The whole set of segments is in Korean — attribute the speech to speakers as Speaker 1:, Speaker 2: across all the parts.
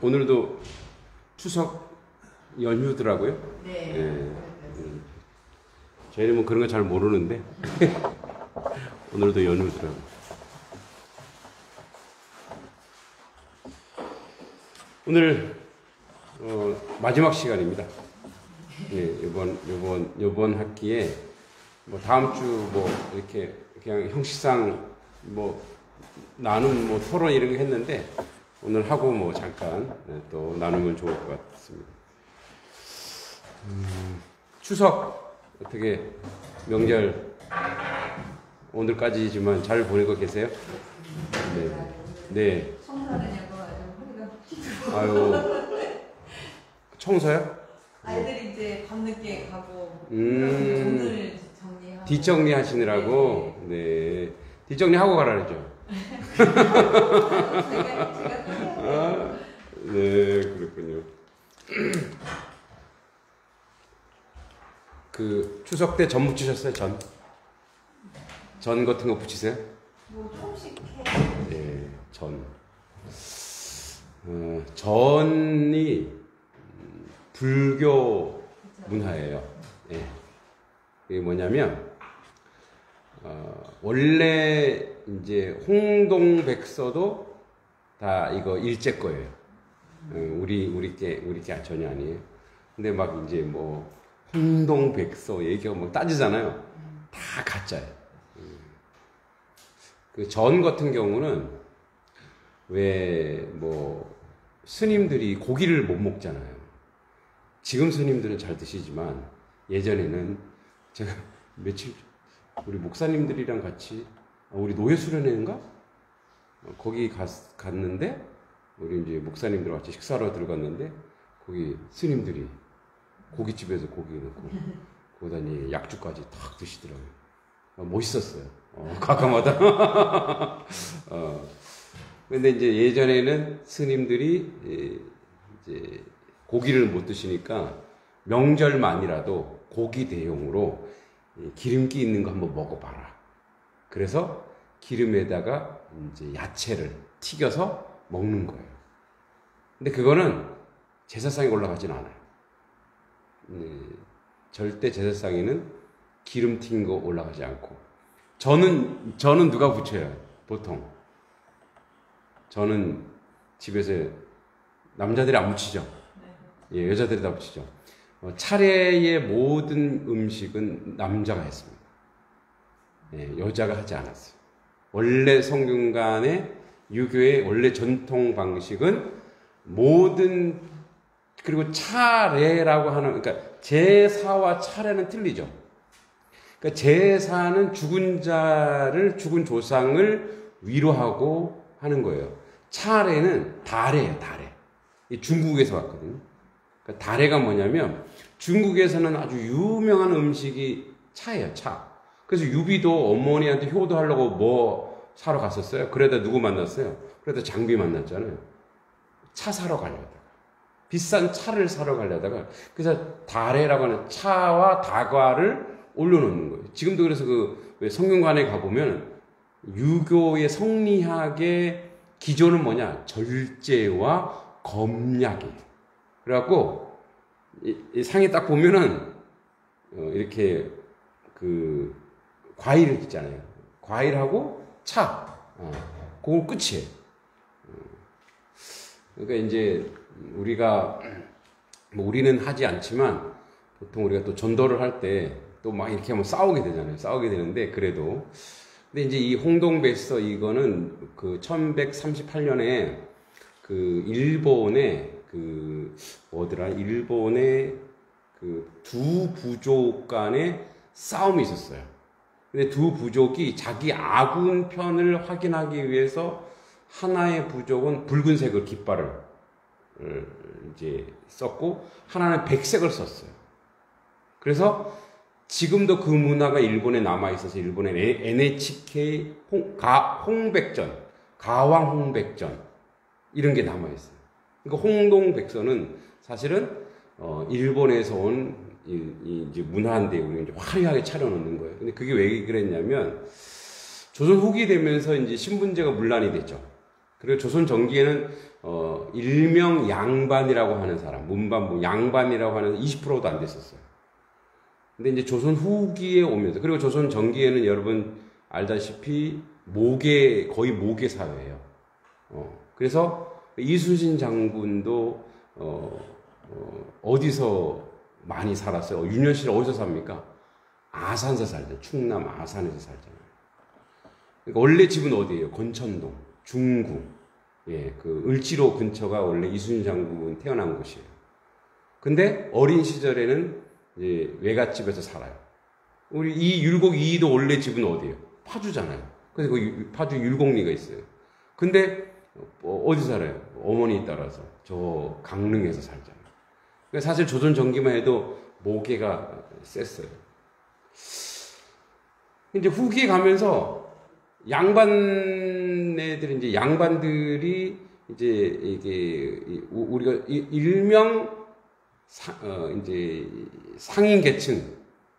Speaker 1: 오늘도 추석 연휴더라고요.
Speaker 2: 네.
Speaker 1: 예. 음. 저희는 뭐 그런 거 잘 모르는데 오늘도 연휴더라고요. 오늘 어, 마지막 시간입니다. 예, 이번 이번 이번 학기에 뭐 다음 주 뭐 이렇게 그냥 형식상 뭐 나눔 뭐 토론 이런 거 했는데 오늘 하고 뭐 잠깐 네, 또 나누면 좋을 것 같습니다. 음, 추석 어떻게 명절 오늘까지지만 잘 보내고 계세요? 네. 네. 아유. 청소요?
Speaker 2: 아이들이 이제 밤늦게 가고
Speaker 1: 음.
Speaker 2: 오늘 정리하고
Speaker 1: 뒷정리 하시느라고 네. 뒷정리 하고 가라 그러죠. 아, 네, 그렇군요. 그 추석 때 전 붙이셨어요? 전? 전 같은 거 붙이세요?
Speaker 2: 뭐 조금씩 해.
Speaker 1: 네, 전. 어, 전이 음, 불교? 문화예요. 예. 이게 뭐냐면 어, 원래 이제 홍동백서도 다 이거 일제 거예요. 어, 우리 우리 게 우리 게 전혀 아니에요. 근데 막 이제 뭐 홍동백서 얘기하고 뭐 따지잖아요. 다 가짜예요. 그전 같은 경우는 왜 뭐 스님들이 고기를 못 먹잖아요. 지금 스님들은 잘 드시지만 예전에는 제가 며칠 우리 목사님들이랑 같이 아, 우리 노예 수련회인가 어, 거기 갔, 갔는데 우리 이제 목사님들 같이 식사로 들어갔는데 거기 스님들이 고깃집에서 고기 넣고 거기다니 약주까지 탁 드시더라고요. 어, 멋있었어요. 어, 가까마다. 어. 근데 이제 예전에는 스님들이 예, 이제 고기를 못 드시니까 명절만이라도 고기 대용으로 이 기름기 있는 거 한번 먹어봐라. 그래서 기름에다가 이제 야채를 튀겨서 먹는 거예요. 근데 그거는 제사상에 올라가진 않아요. 음, 절대 제사상에는 기름 튀긴 거 올라가지 않고. 저는, 저는 누가 붙여요? 보통. 저는 집에서 남자들이 안 붙이죠. 예, 여자들이 다 붙이죠. 어, 차례의 모든 음식은 남자가 했습니다. 예, 여자가 하지 않았어요. 원래 성균관의 유교의 원래 전통 방식은 모든 그리고 차례라고 하는 그러니까 제사와 차례는 틀리죠. 그러니까 제사는 죽은 자를 죽은 조상을 위로하고 하는 거예요. 차례는 다례요, 다례. 이 중국에서 왔거든요. 그러니까 다례가 뭐냐면 중국에서는 아주 유명한 음식이 차예요, 차. 그래서 유비도 어머니한테 효도하려고 뭐 사러 갔었어요. 그러다 누구 만났어요? 그러다 장비 만났잖아요. 차 사러 가려다가. 비싼 차를 사러 가려다가. 그래서 다례라고 하는 차와 다과를 올려놓는 거예요. 지금도 그래서 그, 왜 성균관에 가보면 유교의 성리학의 기조는 뭐냐? 절제와 검약이에요. 그래갖고, 이, 이 상에 딱 보면은, 어, 이렇게, 그, 과일 있잖아요. 과일하고 차. 어, 그거 끝이에요. 어. 그러니까 이제, 우리가, 뭐 우리는 하지 않지만, 보통 우리가 또 전도를 할 때, 또 막 이렇게 하면 싸우게 되잖아요. 싸우게 되는데, 그래도, 근데 이제 이 홍동백서 이거는 그 1138년에 그 일본의 그 뭐더라 일본의 그 두 부족 간의 싸움이 있었어요. 근데 두 부족이 자기 아군 편을 확인하기 위해서 하나의 부족은 붉은색을 깃발을 어, 이제 썼고 하나는 백색을 썼어요. 그래서 지금도 그 문화가 일본에 남아 있어서 일본의 NHK 홍, 가, 홍백전, 가왕 홍백전 이런 게 남아 있어요. 그러니까 홍동 백서는 사실은 어, 일본에서 온 이, 이 이제 문화인데 우리 이제 화려하게 차려놓는 거예요. 근데 그게 왜 그랬냐면 조선 후기 되면서 이제 신분제가 문란이 됐죠. 그리고 조선 전기에는 어, 일명 양반이라고 하는 사람, 문반부 양반이라고 하는 20%도 안 됐었어요. 근데 이제 조선 후기에 오면서 그리고 조선 전기에는 여러분 알다시피 모계 거의 모계 사회예요. 어, 그래서 이순신 장군도 어, 어, 디서 많이 살았어요? 윤현 씨는 어디서 삽니까? 아산에서 살죠. 충남 아산에서 살잖아요. 그러니까 원래 집은 어디예요? 건천동, 중구. 예, 그 을지로 근처가 원래 이순신 장군 태어난 곳이에요. 근데 어린 시절에는 이제 외갓집에서 살아요. 우리 이 율곡 이도 원래 집은 어디예요? 파주잖아요. 그래서 그 파주 율곡리가 있어요. 근데 어, 어디 살아요? 어머니 따라서 저 강릉에서 살잖아요. 그러니까 사실 조선 전기만 해도 모계가 셌어요. 이제 후기에 가면서 양반 애들 이제 양반들이 이제 이게 우리가 일명 사, 어, 이제 상인 계층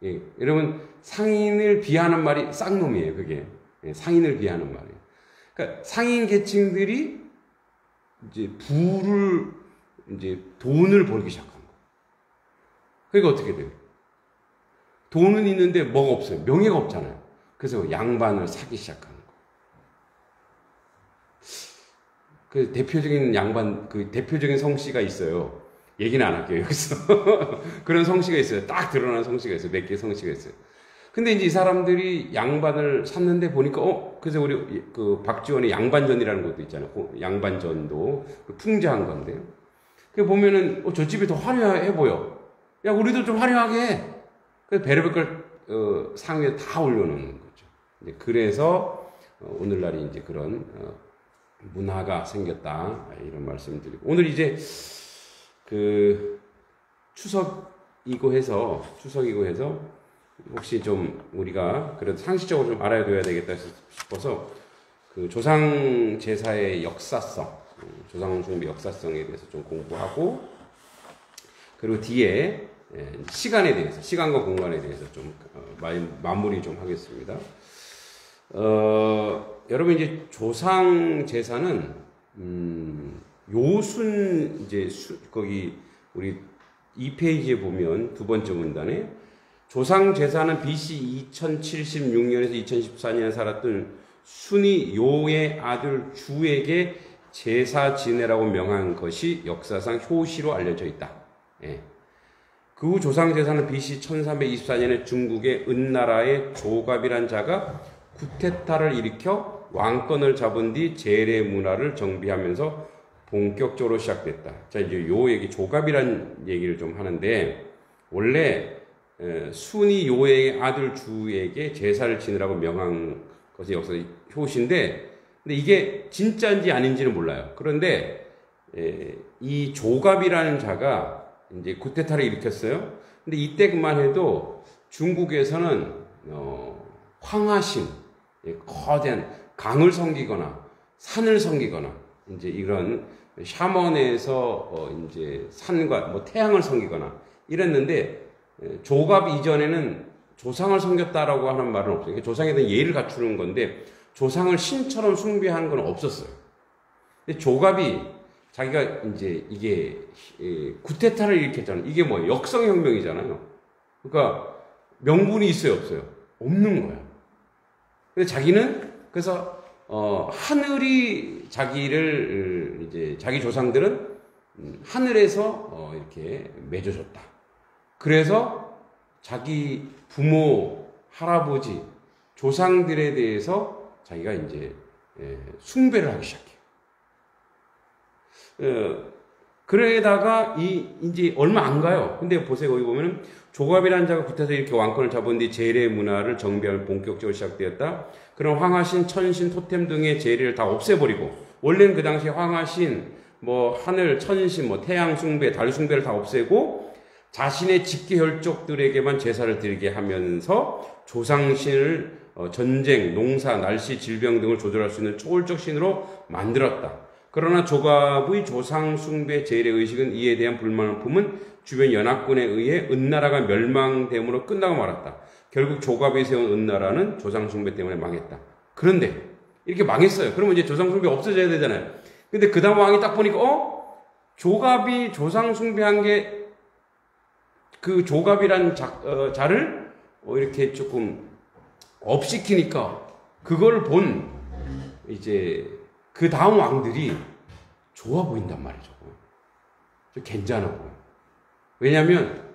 Speaker 1: 예, 여러분 상인을 비하는 말이 쌍놈이에요 그게 예, 상인을 비하는 말이에요. 그러니까 상인 계층들이 이제 부를 이제 돈을 벌기 시작한 거. 그러니까 어떻게 돼요? 돈은 있는데 뭐가 없어요. 명예가 없잖아요. 그래서 양반을 사기 시작하는 거. 그 대표적인 양반, 그 대표적인 성씨가 있어요. 얘기는 안 할게요, 여기서. 그런 성씨가 있어요. 딱 드러난 성씨가 있어요. 몇 개 성씨가 있어요. 근데 이제 이 사람들이 양반을 샀는데 보니까, 어, 그래서 우리 그 박지원의 양반전이라는 것도 있잖아요. 양반전도 그 풍자한 건데요. 그 보면은, 어, 저 집이 더 화려해 보여. 야, 우리도 좀 화려하게 해. 그래서 베르벨 걸, 어, 상위에 다 올려놓는 거죠. 이제 그래서, 어, 오늘날이 이제 그런, 어, 문화가 생겼다. 이런 말씀 드리고. 오늘 이제, 그, 추석이고 해서, 추석이고 해서, 혹시 좀 우리가 그래도 상식적으로 좀 알아둬야 되겠다 싶어서 그 조상 제사의 역사성, 조상 숭배 역사성에 대해서 좀 공부하고 그리고 뒤에 예, 시간에 대해서, 시간과 공간에 대해서 좀 어, 마무리 좀 하겠습니다. 어, 여러분 이제 조상 제사는 음, 요순 이제 수, 거기 우리 이 페이지에 보면 두 번째 문단에 조상 제사는 BC 2076년에서 2014년에 살았던 순이 요의 아들 주에게 제사 지내라고 명한 것이 역사상 효시로 알려져 있다. 예. 그 후 조상 제사는 BC 1324년에 중국의 은나라의 조갑이란 자가 구테타를 일으켜 왕권을 잡은 뒤 제례 문화를 정비하면서 본격적으로 시작됐다. 자 이제 요 얘기 조갑이란 얘기를 좀 하는데 원래 순이 요의 아들 주에게 제사를 지내라고 명한 것이 역사 효시인데 근데 이게 진짜인지 아닌지는 몰라요. 그런데 이 조갑이라는 자가 이제 구테타를 일으켰어요. 근데 이때만 해도 중국에서는 어, 황하신 예, 거대한 강을 섬기거나 산을 섬기거나 이제 이런 샤먼에서 어, 이제 산과 뭐 태양을 섬기거나 이랬는데 예, 조갑 이전에는 조상을 섬겼다라고 하는 말은 없어요. 조상에 대한 예를 갖추는 건데 조상을 신처럼 숭배하는 건 없었어요. 근데 조갑이 자기가 이제 이게 구테타를 일으켰잖아요. 이게 뭐예요? 역성혁명이잖아요. 그러니까 명분이 있어요, 없어요? 없는 거야. 근데 자기는 그래서 어, 하늘이 자기를 이제 자기 조상들은 음, 하늘에서 어, 이렇게 맺어줬다. 그래서 자기 부모, 할아버지, 조상들에 대해서 자기가 이제 예, 숭배를 하기 시작해요. 어, 그러다가 이 이제 얼마 안 가요. 근데 보세요 거기 보면은 조갑이라는 자가 구태서 이렇게 왕권을 잡은 뒤 제례 문화를 정비하는 본격적으로 시작되었다. 그런 황하신, 천신, 토템 등의 제례를 다 없애버리고 원래는 그 당시에 황하신, 뭐 하늘, 천신, 뭐 태양 숭배, 달 숭배를 다 없애고 자신의 직계 혈족들에게만 제사를 드리게 하면서 조상신을 어, 전쟁, 농사, 날씨, 질병 등을 조절할 수 있는 초월적 신으로 만들었다. 그러나 조갑의 조상 숭배 제례 의식은 이에 대한 불만을 품은 주변 연합군에 의해 은나라가 멸망됨으로 끝나고 말았다. 결국 조갑이 세운 은나라는 조상 숭배 때문에 망했다. 그런데 이렇게 망했어요. 그러면 이제 조상 숭배 없어져야 되잖아요. 근데 그 다음 왕이 딱 보니까, 어? 조갑이 조상 숭배한 게 그 조갑이란 자, 어, 자를 어, 이렇게 조금 업시키니까 그걸 본 이제 그 다음 왕들이 좋아 보인단 말이죠. 보여. 왜냐하면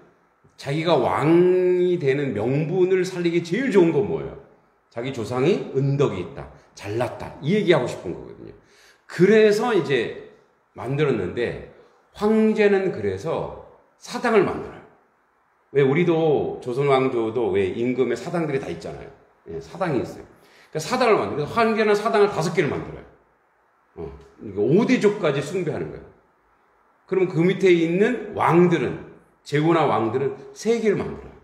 Speaker 1: 자기가 왕이 되는 명분을 살리기 제일 좋은 건 뭐예요? 자기 조상이 은덕이 있다, 잘났다 이 얘기하고 싶은 거거든요. 그래서 이제 만들었는데 황제는 그래서 사당을 만들어요. 왜 우리도 조선 왕조도 왜 임금에 사당들이 다 있잖아요. 예, 사당이 있어요. 그러니까 사당을 만들어요. 황제는 사당을 다섯 개를 만들어요. 어, 5대족까지 숭배하는 거예요. 그럼 그 밑에 있는 왕들은, 제후나 왕들은 세 개를 만들어요.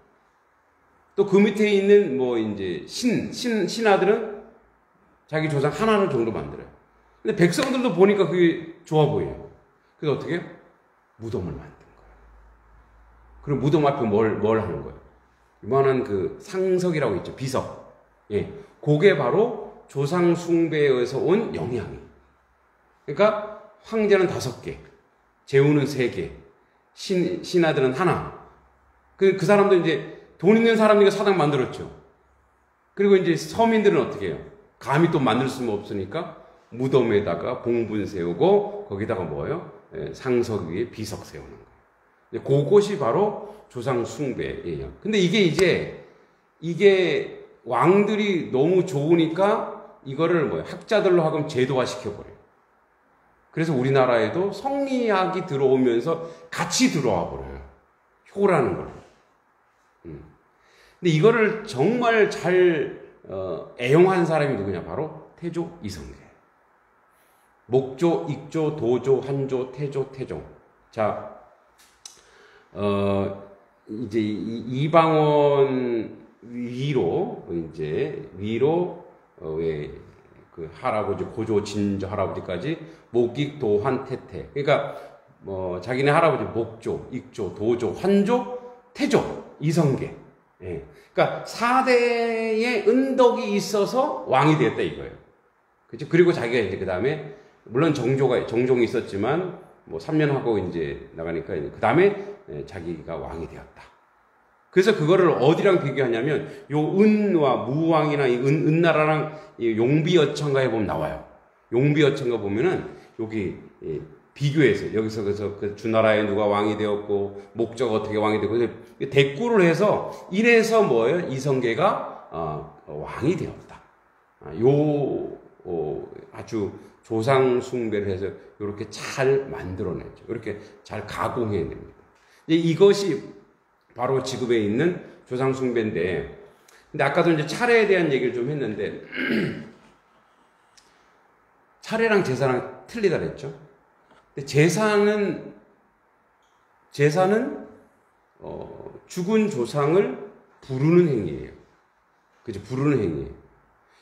Speaker 1: 또 그 밑에 있는 뭐 이제 신, 신, 신하들은 자기 조상 하나를 정도 만들어요. 근데 백성들도 보니까 그게 좋아 보여요. 그래서 어떻게 해요? 무덤을 거예요. 그럼 무덤 앞에 뭘, 뭘 하는 거예요? 이만한 그 상석이라고 있죠. 비석. 예. 그게 바로 조상 숭배에서 온 영향이에요. 그러니까 황제는 다섯 개, 제후는 세 개, 신, 신하들은 하나. 그, 그 사람도 이제 돈 있는 사람이니까 사당 만들었죠. 그리고 이제 서민들은 어떻게 해요? 감히 또 만들 수는 없으니까 무덤에다가 봉분 세우고 거기다가 뭐예요? 예, 상석 위에 비석 세우는 거예요. 그것이 바로 조상 숭배예요. 근데 이게 이제 이게 왕들이 너무 좋으니까 이거를 뭐 학자들로 하금 제도화 시켜버려요. 그래서 우리나라에도 성리학이 들어오면서 같이 들어와 버려요. 효라는 걸. 음. 근데 이거를 정말 잘 어, 애용한 사람이 누구냐? 바로 태조 이성계. 목조, 익조, 도조, 한조, 태조, 태종. 자, 어, 이제 이- 이방원 위로 이제 위로 어, 왜그 할아버지 고조 진조 할아버지까지 목익 도환 태태. 그러니까 뭐 자기네 할아버지 목조 익조 도조 환조 태조 이성계. 예. 그러니까 4대의 은덕이 있어서 왕이 되었다 이거예요. 그죠 그리고 자기가 이제 그 다음에 물론 정조가 정종이 있었지만 뭐 3년 하고 이제 나가니까 그 다음에 자기가 왕이 되었다. 그래서 그거를 어디랑 비교하냐면 요 은과 무왕이나 이 은, 은나라랑 이 용비어천가에 보면 나와요. 용비어천가 보면은 여기 예, 비교해서 여기서 그래서 그 주나라에 누가 왕이 되었고 목적 어떻게 왕이 되고 대꾸를 해서 이래서 뭐예요? 이성계가 어, 왕이 되었다. 아, 요 어, 아주 조상 숭배를 해서 이렇게 잘 만들어내죠. 이렇게 잘 가공해냅니다. 이것이 바로 지급에 있는 조상 숭배인데, 근데 아까도 이제 차례에 대한 얘기를 좀 했는데, 차례랑 제사랑 틀리다 그랬죠. 근데 제사는 제사는 어, 죽은 조상을 부르는 행위예요. 그죠? 부르는 행위예요.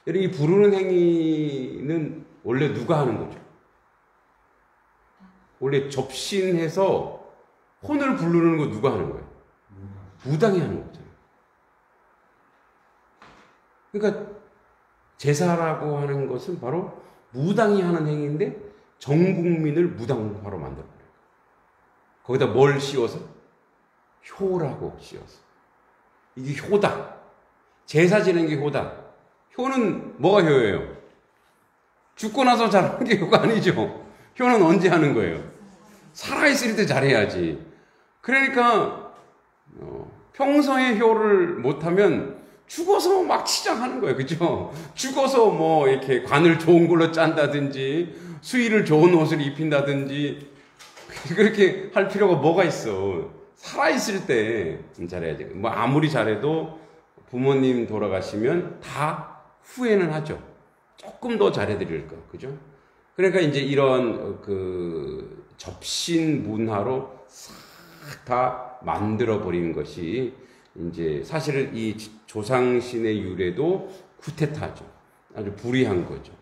Speaker 1: 이 부르는 행위는 원래 누가 하는 거죠? 원래 접신해서 혼을 부르는 거 누가 하는 거예요? 무당이 하는 거잖아요. 그러니까 제사라고 하는 것은 바로 무당이 하는 행위인데 전 국민을 무당화로 만들어버려요. 거기다 뭘 씌워서? 효라고 씌워서. 이게 효다. 제사 지는 게 효다. 효는 뭐가 효예요? 죽고 나서 잘하는 게 효가 아니죠. 효는 언제 하는 거예요? 살아있을 때 잘해야지. 그러니까 어, 평소에 효를 못하면 죽어서 막 치장하는 거예요. 그죠? 죽어서 뭐 이렇게 관을 좋은 걸로 짠다든지 수의를 좋은 옷을 입힌다든지 그렇게 할 필요가 뭐가 있어. 살아있을 때 잘해야지. 뭐 아무리 잘해도 부모님 돌아가시면 다 후회는 하죠. 조금 더 잘해드릴 거. 그죠? 그러니까 이제 이런 그 접신 문화로 싹 다 만들어 버리는 것이 이제 사실은 이 조상신의 유래도 쿠테타죠. 아주 불의한 거죠.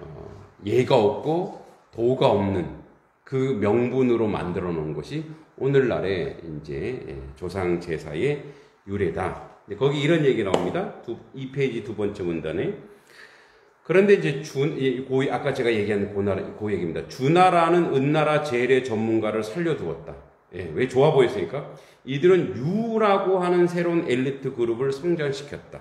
Speaker 1: 어, 예가 없고 도가 없는 그 명분으로 만들어 놓은 것이 오늘날의 이제 조상 제사의 유래다. 거기 이런 얘기 나옵니다. 두, 이 페이지 두 번째 문단에 그런데 이제 준, 이 고, 아까 제가 얘기한 그 나라, 그 얘기입니다. 주나라는 은나라 재래 전문가를 살려두었다. 예, 왜 좋아 보였으니까? 이들은 유라고 하는 새로운 엘리트 그룹을 성장시켰다.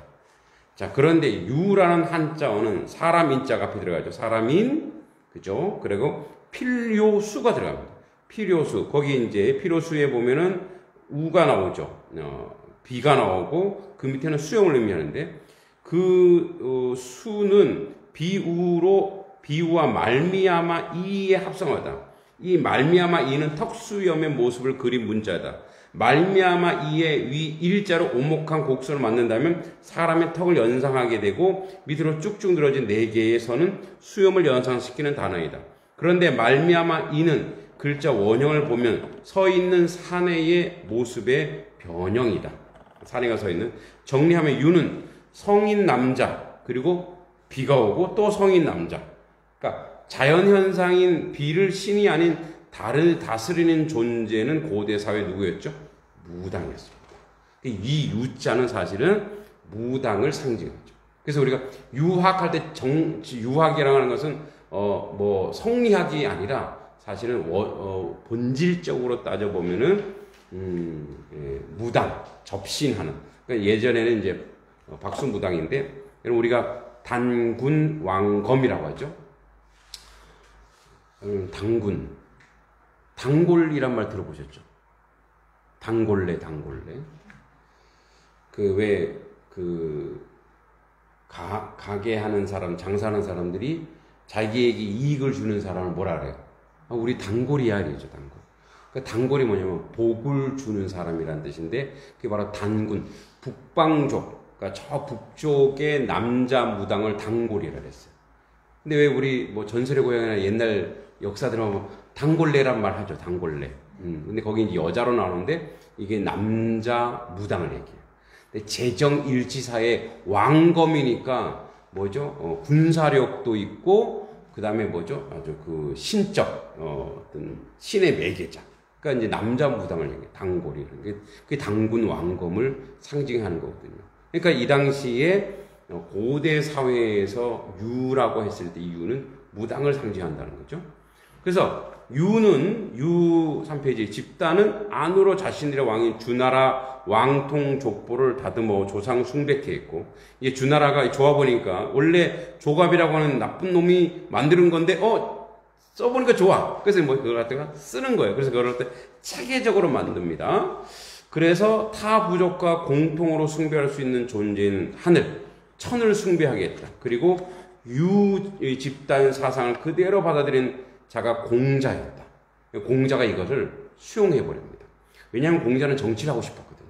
Speaker 1: 자, 그런데 유라는 한자어는 사람 인자 앞에 들어가죠. 사람인, 그죠? 그리고 필요수가 들어갑니다. 필요수. 거기 이제 필요수에 보면은 우가 나오죠. 어, 비가 나오고 그 밑에는 수용을 의미하는데 그 어, 수는 비우로 비우와 말미암아 이에 합성하다. 이 말미암아 이는 턱수염의 모습을 그린 문자다. 말미암아 이에 위 일자로 오목한 곡선을 맞는다면 사람의 턱을 연상하게 되고 밑으로 쭉쭉 늘어진 네 선은 수염을 연상시키는 단어이다. 그런데 말미암아 이는 글자 원형을 보면 서 있는 사내의 모습의 변형이다. 사내가 서 있는 정리하면 유는 성인 남자 그리고 비가 오고 또 성인 남자. 그러니까 자연 현상인 비를 신이 아닌 달을 다스리는 존재는 고대 사회 누구였죠? 무당이었습니다. 이 유자는 사실은 무당을 상징하죠. 그래서 우리가 유학할 때 정, 유학이라고 하는 것은 어, 뭐 성리학이 아니라 사실은 워, 어, 본질적으로 따져보면은 음, 예, 무당, 접신하는. 그러니까 예전에는 이제 어, 박수 무당인데 여러분 우리가 단군 왕검이라고 하죠. 음, 당군, 단골이란 말 들어보셨죠? 단골레, 단골레. 그 왜그 가게 하는 사람, 장사하는 사람들이 자기에게 이익을 주는 사람을 뭐라 그래요? 아, 우리 단골이야 이죠 단골. 그 단골이 뭐냐면 복을 주는 사람이란 뜻인데 그게 바로 단군, 북방족, 그러니까 저 북쪽의 남자 무당을 단골이라 그랬어요. 근데 왜 우리 뭐 전설의 고향이나 옛날 역사 들어보면 단골레란 말 하죠, 단골레. 음, 근데 거기 이제 여자로 나오는데 이게 남자 무당을 얘기해요. 근데 재정 일치사의 왕검이니까 뭐죠? 어, 군사력도 있고 그 다음에 뭐죠? 아주 그 신적 어, 어떤 신의 매개자. 그러니까 이제 남자 무당을 얘기해 단골이라는 게 그게 당군 왕검을 상징하는 거거든요. 그러니까 이 당시에 고대 사회에서 유라고 했을 때 이유는 무당을 상징한다는 거죠. 그래서 유는 유 3페이지 집단은 안으로 자신들의 왕인 주나라 왕통 족보를 다듬어 조상 숭배케 했고 이게 주나라가 좋아 보니까 원래 조갑이라고 하는 나쁜 놈이 만드는 건데 어 써보니까 좋아. 그래서 뭐 그걸 갖다가 쓰는 거예요. 그래서 그걸 갖다 체계적으로 만듭니다. 그래서 타 부족과 공통으로 숭배할 수 있는 존재인 하늘 천을 숭배하겠다. 그리고 유 집단 사상을 그대로 받아들인 자가 공자였다. 공자가 이것을 수용해 버립니다. 왜냐하면 공자는 정치를 하고 싶었거든요.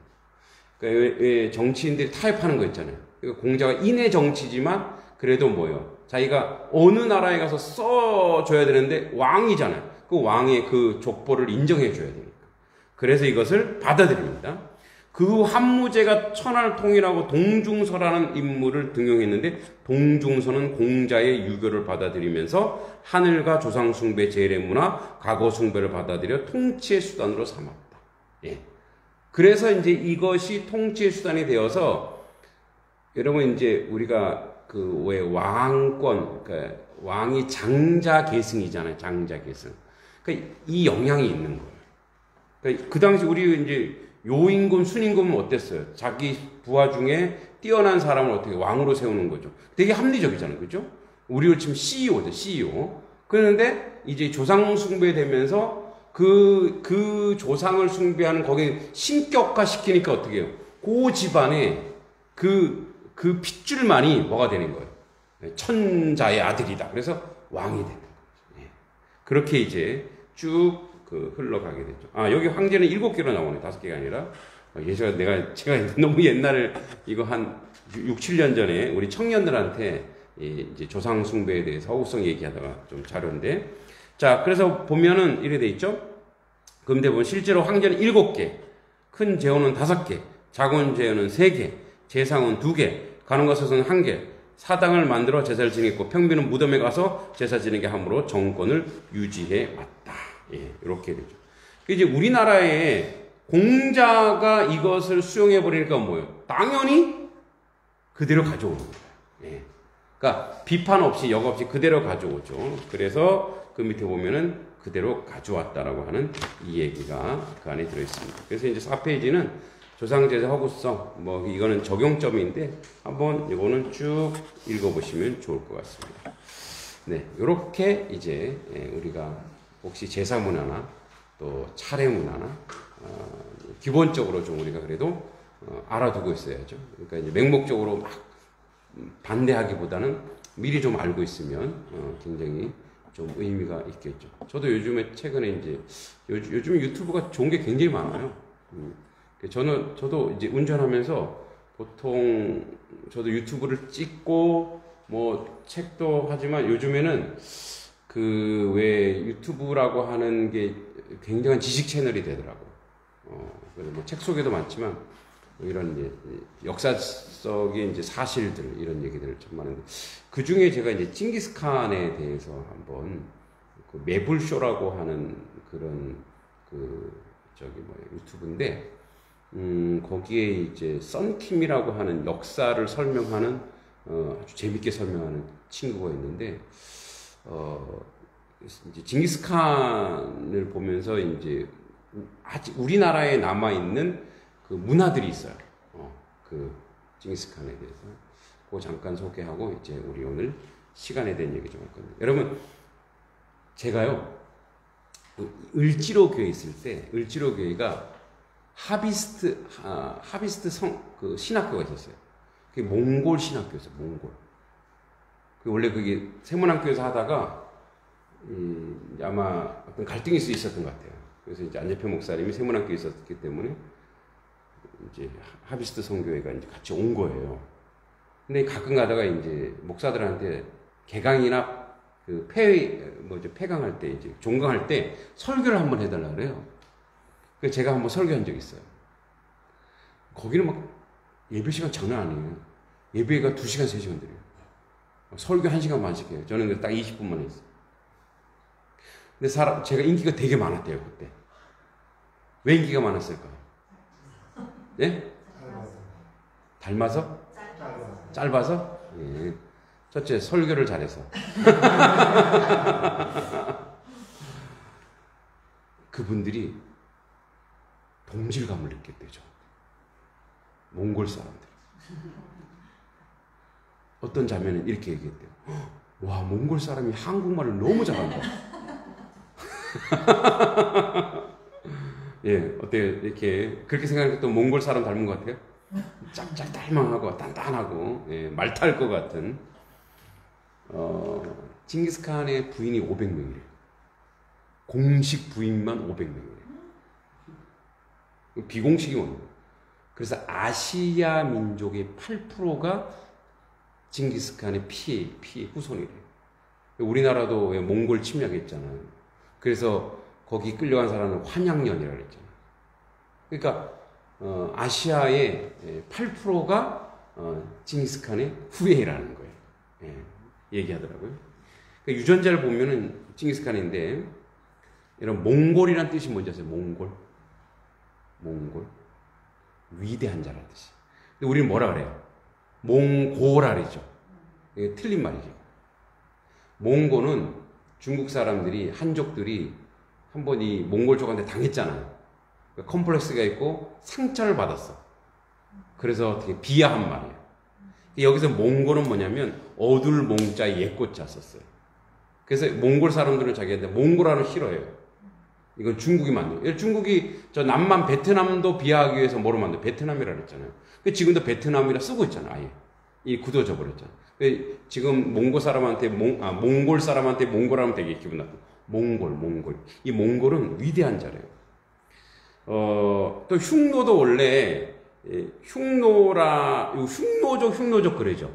Speaker 1: 그러니까 정치인들이 타협하는 거 있잖아요. 그러니까 공자가 인의 정치지만 그래도 뭐요? 자기가 어느 나라에 가서 써줘야 되는데 왕이잖아요. 그 왕의 그 족보를 인정해 줘야 되니까. 그래서 이것을 받아들입니다. 그 한무제가 천하를 통일하고 동중서라는 인물을 등용했는데 동중서는 공자의 유교를 받아들이면서 하늘과 조상 숭배 재래문화 과거 숭배를 받아들여 통치의 수단으로 삼았다. 예. 그래서 이제 이것이 통치의 수단이 되어서 여러분 이제 우리가 그 왜 왕권 그러니까 왕이 장자 계승이잖아요. 장자 계승. 그러니까 이 영향이 있는 거예요. 그러니까 그 당시 우리 이제 요임금, 순임금은 어땠어요? 자기 부하 중에 뛰어난 사람을 어떻게 왕으로 세우는 거죠. 되게 합리적이잖아요. 그죠? 우리를 치면 CEO죠, CEO. 그런데 이제 조상 숭배되면서 그, 그 조상을 숭배하는 거기에 신격화 시키니까 어떻게 해요? 그 집안에 그, 그 핏줄만이 뭐가 되는 거예요? 천자의 아들이다. 그래서 왕이 되는 거죠. 예. 그렇게 이제 쭉 그 흘러가게 되죠. 아, 여기 황제는 일곱 개로 나오네. 다섯 개가 아니라. 어, 예전 내가, 제가 너무 옛날에 이거 한 6, 7년 전에 우리 청년들한테 이제 조상 숭배에 대해서 허구성 얘기하다가 좀 자료인데. 자, 그래서 보면은 이래 돼 있죠? 근데 보면 실제로 황제는 일곱 개, 큰 제호는 다섯 개, 작은 제호는 세 개, 제상은 두 개, 가는 것은 한 개, 사당을 만들어 제사를 지냈고 평민은 무덤에 가서 제사 지내게 함으로 정권을 유지해 왔다. 예, 이렇게 되죠. 이제 우리나라에 공자가 이것을 수용해 버리니까 뭐예요? 당연히 그대로 가져오는 거예요. 예. 그러니까 비판 없이 역 없이 그대로 가져오죠. 그래서 그 밑에 보면은 그대로 가져왔다라고 하는 이 얘기가 그 안에 들어 있습니다. 그래서 이제 4페이지는 조상제사 허구성, 뭐 이거는 적용점인데 한번 이거는 쭉 읽어보시면 좋을 것 같습니다. 네, 이렇게 이제 예, 우리가 혹시 제사 문화나 또 차례 문화나 어, 기본적으로 좀 우리가 그래도 어, 알아두고 있어야죠. 그러니까 이제 맹목적으로 막 반대하기보다는 미리 좀 알고 있으면 어, 굉장히 좀 의미가 있겠죠. 저도 요즘에 최근에 이제 요, 요즘 유튜브가 좋은 게 굉장히 많아요. 음, 저는 저도 이제 운전하면서 보통 저도 유튜브를 찍고 뭐 책도 하지만 요즘에는 그 왜 유튜브라고 하는 게 굉장한 지식 채널이 되더라고. 어, 그래서 뭐 책 속에도 많지만 뭐 이런 이제 역사적인 이제 사실들 이런 얘기들을 참 많은데 그 중에 제가 이제 징기스칸에 대해서 한번 그 매불쇼라고 하는 그런 그 저기 뭐 유튜브인데 음 거기에 이제 썬킴이라고 하는 역사를 설명하는 어 아주 재밌게 설명하는 친구가 있는데 어 이제 징기스칸을 보면서 이제 아직 우리나라에 남아 있는 그 문화들이 있어요. 어, 그 징기스칸에 대해서 그 잠깐 소개하고 이제 우리 오늘 시간에 대한 얘기 좀할 건데 여러분 제가요 그 을지로 교회 있을 때 을지로 교회가 하비스트 아, 하비스트 성 그 신학교가 있었어요. 그게 몽골 신학교였어요. 몽골. 그 원래 그게 세문학교에서 하다가 이, 아마 어떤 갈등이 있었던 것 같아요. 그래서 이제 안재표 목사님이 세문학교에 있었기 때문에 이제 하비스트 성교회가 이제 같이 온 거예요. 근데 가끔 가다가 이제 목사들한테 개강이나 그 폐, 뭐죠, 폐강할 때, 이제 종강할 때 설교를 한번 해달라 그래요. 그래서 제가 한번 설교한 적이 있어요. 거기는 막 예배 시간 장난 아니에요. 예배가 2시간, 3시간 드려요. 설교 1시간 반씩 해요. 저는 딱 20분만 했어요. 근데 사람, 제가 인기가 되게 많았대요, 그때. 왜 인기가 많았을까요? 예? 닮아서? 짧아서? 예. 첫째, 설교를 잘해서. 그분들이 동질감을 느꼈대죠. 몽골 사람들. 어떤 자매는 이렇게 얘기했대요. 와, 몽골 사람이 한국말을 너무 잘한다. 예, 어때요? 이렇게, 그렇게 또 몽골 사람 닮은 것 같아요? 짭짭 딸망하고, 단단하고, 예, 말탈 것 같은. 어, 징기스칸의 부인이 500명이래요. 공식 부인만 500명이래요. 비공식이 뭐예요? 그래서 아시아 민족의 8%가 징기스칸의 피, 피 후손이래요. 우리나라도 왜 몽골 침략했잖아요. 그래서 거기 끌려간 사람은 환양년이라고 그랬잖아요. 그러니까 어, 아시아의 8%가 어, 징기스칸의 후예라는 거예요. 예, 얘기하더라고요. 그러니까 유전자를 보면은 징기스칸인데 이런 몽골이란 뜻이 뭔지 아세요? 몽골. 몽골. 위대한 자라는 뜻이. 근데 우리는 뭐라 그래요? 그러죠. 이게 틀린 말이죠. 몽고는 중국 사람들이 한족들이 한 번 이 몽골족한테 당했잖아요. 그러니까 컴플렉스가 있고 상처를 받았어. 그래서 되게 비하한 말이에요. 여기서 몽골은 뭐냐면 어둘 몽자 옛꽃자 썼어요. 그래서 몽골 사람들은 자기한테 몽골어는 싫어해요. 이건 중국이 만든. 중국이 저 남만 베트남도 비하하기 위해서 뭐로 만든? 베트남이라 그랬잖아요. 지금도 베트남이라 쓰고 있잖아요. 아예 이 굳어져 버렸잖아요. 지금 몽골 사람한테 몽, 아, 몽골 사람한테 몽골하면 되게 기분 나쁘. 몽골, 몽골. 이 몽골은 위대한 자래요. 어, 또 흉노도 원래 예, 흉노라, 흉노족, 흉노족 그래죠.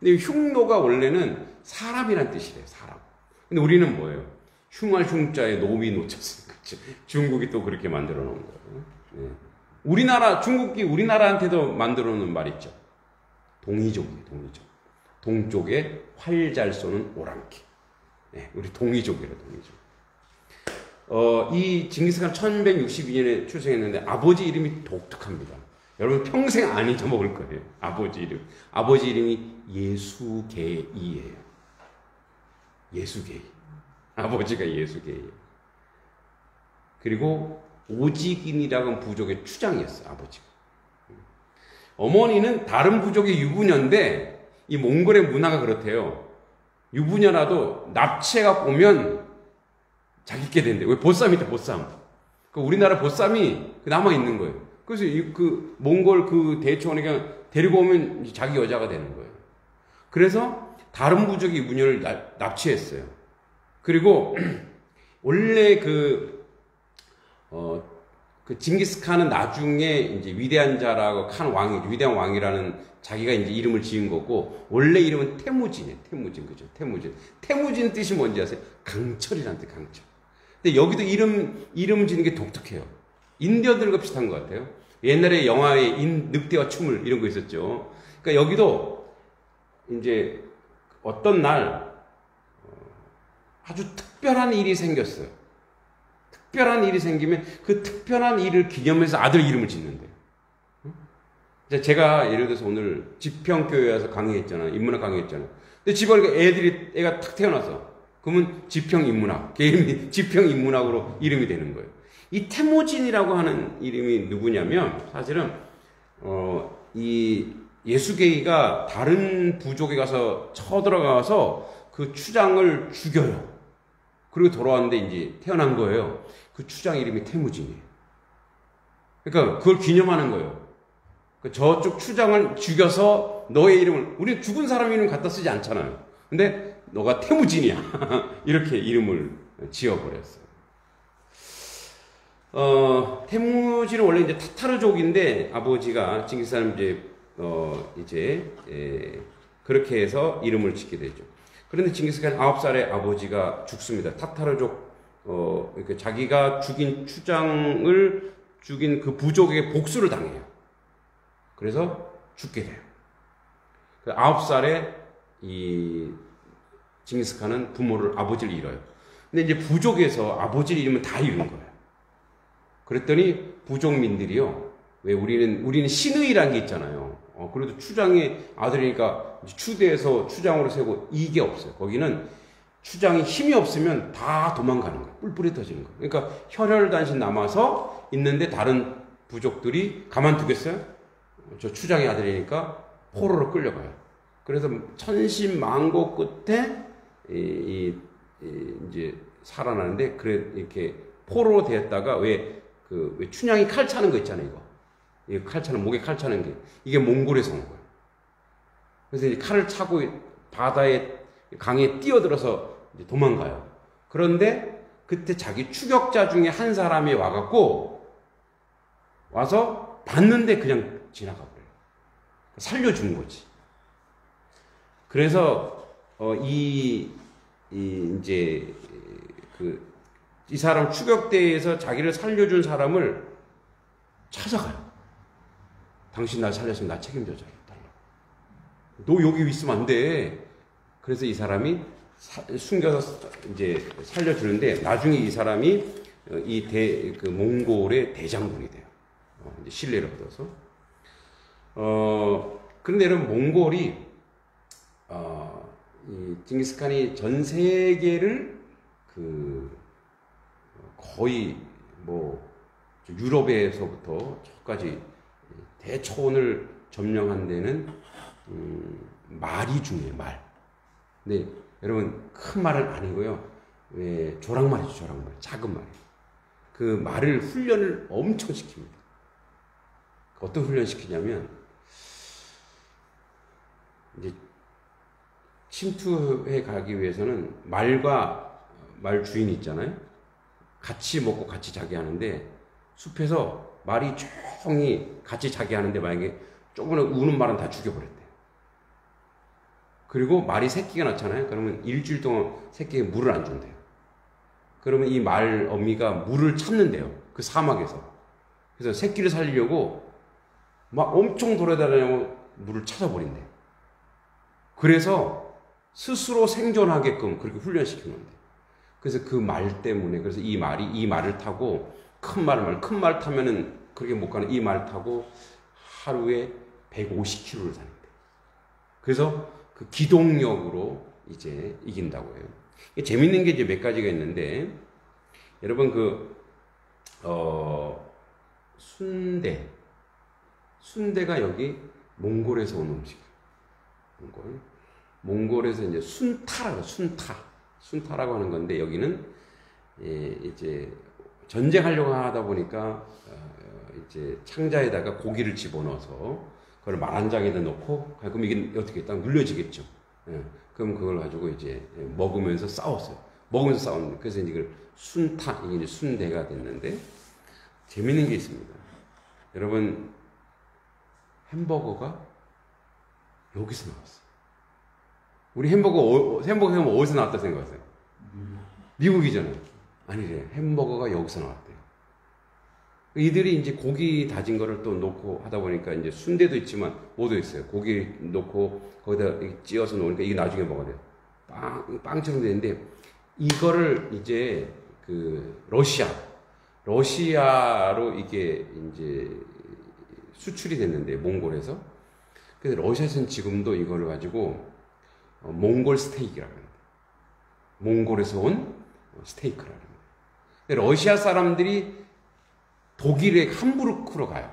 Speaker 1: 근데 흉노가 원래는 사람이란 뜻이래요, 사람. 근데 우리는 뭐예요? 흉할 흉자에 노미 놓쳤어요. 중국이 또 그렇게 만들어 놓은 거예요. 네. 우리나라, 중국이 우리나라한테도 만들어 놓은 말 있죠. 동이족이에요, 동이족. 동쪽에 활 잘 쏘는 오랑캐. 네, 우리 동이족이에요, 동이족. 어, 이 징기스칸 1162년에 출생했는데 아버지 이름이 독특합니다. 여러분 평생 안 잊어먹을 거예요. 아버지 이름. 아버지 이름이 예수계이예요. 예수계이. 아버지가 예수계이에요. 그리고 오직인이라고 하는 부족의 추장이었어요. 아버지가. 어머니는 다른 부족의 유부녀인데 이 몽골의 문화가 그렇대요. 유부녀라도 납치해가 오면 자기께 된대. 왜 보쌈이 있다, 보쌈. 그 우리나라 보쌈이 남아 있는 거예요. 그래서 이, 그 몽골 그 대초원에 그냥 데리고 오면 자기 여자가 되는 거예요. 그래서 다른 부족이 유부녀를 납- 납치했어요. 그리고 원래 그, 어, 그 징기스칸은 나중에 이제 위대한 자라고 칸 왕이, 위대한 왕이라는 자기가 이제 이름을 지은 거고, 원래 이름은 태무진이에요. 태무진, 그죠? 태무진. 태무진 뜻이 뭔지 아세요? 강철이라는 뜻, 강철. 근데 여기도 이름, 이름 지는 게 독특해요. 인디언들과 비슷한 것 같아요. 옛날에 영화에 인, 늑대와 춤을 이런 거 있었죠. 그러니까 여기도 이제 어떤 날 어, 아주 특별한 일이 생겼어요. 특별한 일이 생기면 그 특별한 일을 기념해서 아들 이름을 짓는데요. 제가 예를 들어서 오늘 지평교회 와서 강의했잖아요. 인문학 강의했잖아요. 근데 집에 가니까 애들이, 애가 탁 태어났어. 그러면 지평 인문학. 걔 이름이 지평 인문학으로 이름이 되는 거예요. 이 태모진이라고 하는 이름이 누구냐면 사실은 어, 이 예수계이가 다른 부족에 가서 쳐들어가서 그 추장을 죽여요. 그리고 돌아왔는데 이제 태어난 거예요. 그 추장 이름이 태무진이에요. 그러니까 그걸 기념하는 거예요. 그 저쪽 추장을 죽여서 너의 이름을 우리 죽은 사람 이름 갖다 쓰지 않잖아요. 근데 너가 태무진이야. 이렇게 이름을 지어버렸어요. 어, 태무진은 원래 이제 타타르족인데 아버지가 징기스칸은 이제 어, 이제 에, 그렇게 해서 이름을 짓게 되죠. 그런데 징기스칸 아홉 살에 아버지가 죽습니다. 타타르족 어, 이렇게 자기가 죽인 추장을 죽인 그 부족에게 복수를 당해요. 그래서 죽게 돼요. 그 아홉 살에 이 징기스칸은 부모를 아버지를 잃어요. 근데 이제 부족에서 아버지를 잃으면 다 잃은 거예요. 그랬더니 부족민들이요. 왜 우리는 우리는 신의라는 게 있잖아요. 어, 그래도 추장의 아들이니까 추대에서 추장으로 세고 이게 없어요. 거기는 추장이 힘이 없으면 다 도망가는 거예요. 뿔뿔이 터지는 거예요. 그러니까 혈혈단신 남아서 있는데 다른 부족들이 가만두겠어요? 저 추장의 아들이니까 포로로 끌려가요. 그래서 천신만고 끝에 이, 이, 이 이제 살아나는데 그래 이렇게 포로 되었다가 왜 그, 왜 춘향이 칼 차는 거 있잖아요, 이거. 이칼 차는, 목에 칼 차는 게. 이게 몽골에서 온 거예요. 그래서 이제 칼을 차고 바다에, 강에 뛰어들어서 도망가요. 그런데 그때 자기 추격자 중에 한 사람이 와갖고 와서 봤는데 그냥 지나가 버려요. 살려준 거지. 그래서, 어, 이, 이, 이제, 그, 이 사람 추격대에서 자기를 살려준 사람을 찾아가요. 당신 날 살렸으면 나 책임져 달라. 너 여기 있으면 안 돼. 그래서 이 사람이 사, 숨겨서 이제 살려주는데 나중에 이 사람이 이 대, 그 몽골의 대장군이 돼요. 어, 이제 신뢰를 얻어서. 어, 그런데 여러분, 몽골이, 어, 이 징기스칸이 전 세계를 그 거의 뭐 유럽에서부터 저까지 대초원을 점령한 데는 음, 말이 중요해요 말. 근데 여러분 큰 말은 아니고요. 왜 조랑말이죠 조랑말 작은 말. 그 말을 훈련을 엄청 시킵니다. 어떤 훈련 시키냐면 이제 침투해 가기 위해서는 말과 말 주인이 있잖아요. 같이 먹고 같이 자기 하는데 숲에서 말이 조용히 같이 자기 하는데 만약에 조금은 우는 말은 다 죽여버렸대요. 그리고 말이 새끼가 낳잖아요. 그러면 일주일 동안 새끼에 물을 안 준대요. 그러면 이 말 어미가 물을 찾는데요. 그 사막에서. 그래서 새끼를 살리려고 막 엄청 돌아다니고 물을 찾아버린대. 그래서 스스로 생존하게끔 그렇게 훈련시킨 건데. 그래서 그 말 때문에 그래서 이 말이 이 말을 타고 큰 말을 말 큰 말 타면은 그렇게 못 가는 이 말 타고 하루에 150km를 다닌대. 그래서 그 기동력으로 이제 이긴다고 해요. 재밌는 게 이제 몇 가지가 있는데 여러분 그 어, 순대 순대가 여기 몽골에서 온 음식이에요. 몽골. 몽골에서 이제 순타라고 순타 순타라고 하는 건데 여기는 예, 이제 전쟁하려고 하다 보니까 어, 이제 창자에다가 고기를 집어넣어서 그걸 말한장에다 넣고 그럼 이게 어떻게 딱 눌려지겠죠. 예, 그럼 그걸 가지고 이제 먹으면서 싸웠어요. 먹으면서 싸웠는데 그래서 이제 이걸 순타 이게 이제 순대가 됐는데 재밌는 게 있습니다. 여러분 햄버거가 여기서 나왔어. 우리 햄버거 어- 햄버거 하면 어디서 나왔다 생각하세요? 미국이잖아요. 아니래 햄버거가 여기서 나왔대요. 이들이 이제 고기 다진 거를 또 넣고 하다 보니까 이제 순대도 있지만 뭐도 있어요. 고기 넣고 거기다 찧어서 놓으니까 이게 나중에 먹어야 돼요. 빵 빵처럼 되는데 이거를 이제 그 러시아 러시아로 이게 이제 수출이 됐는데 몽골에서 그래서 러시아에서는 지금도 이거를 가지고 어, 몽골 스테이크라고 합니다. 몽골에서 온 거예요. 근데 러시아 사람들이 독일의 함부르크로 가요.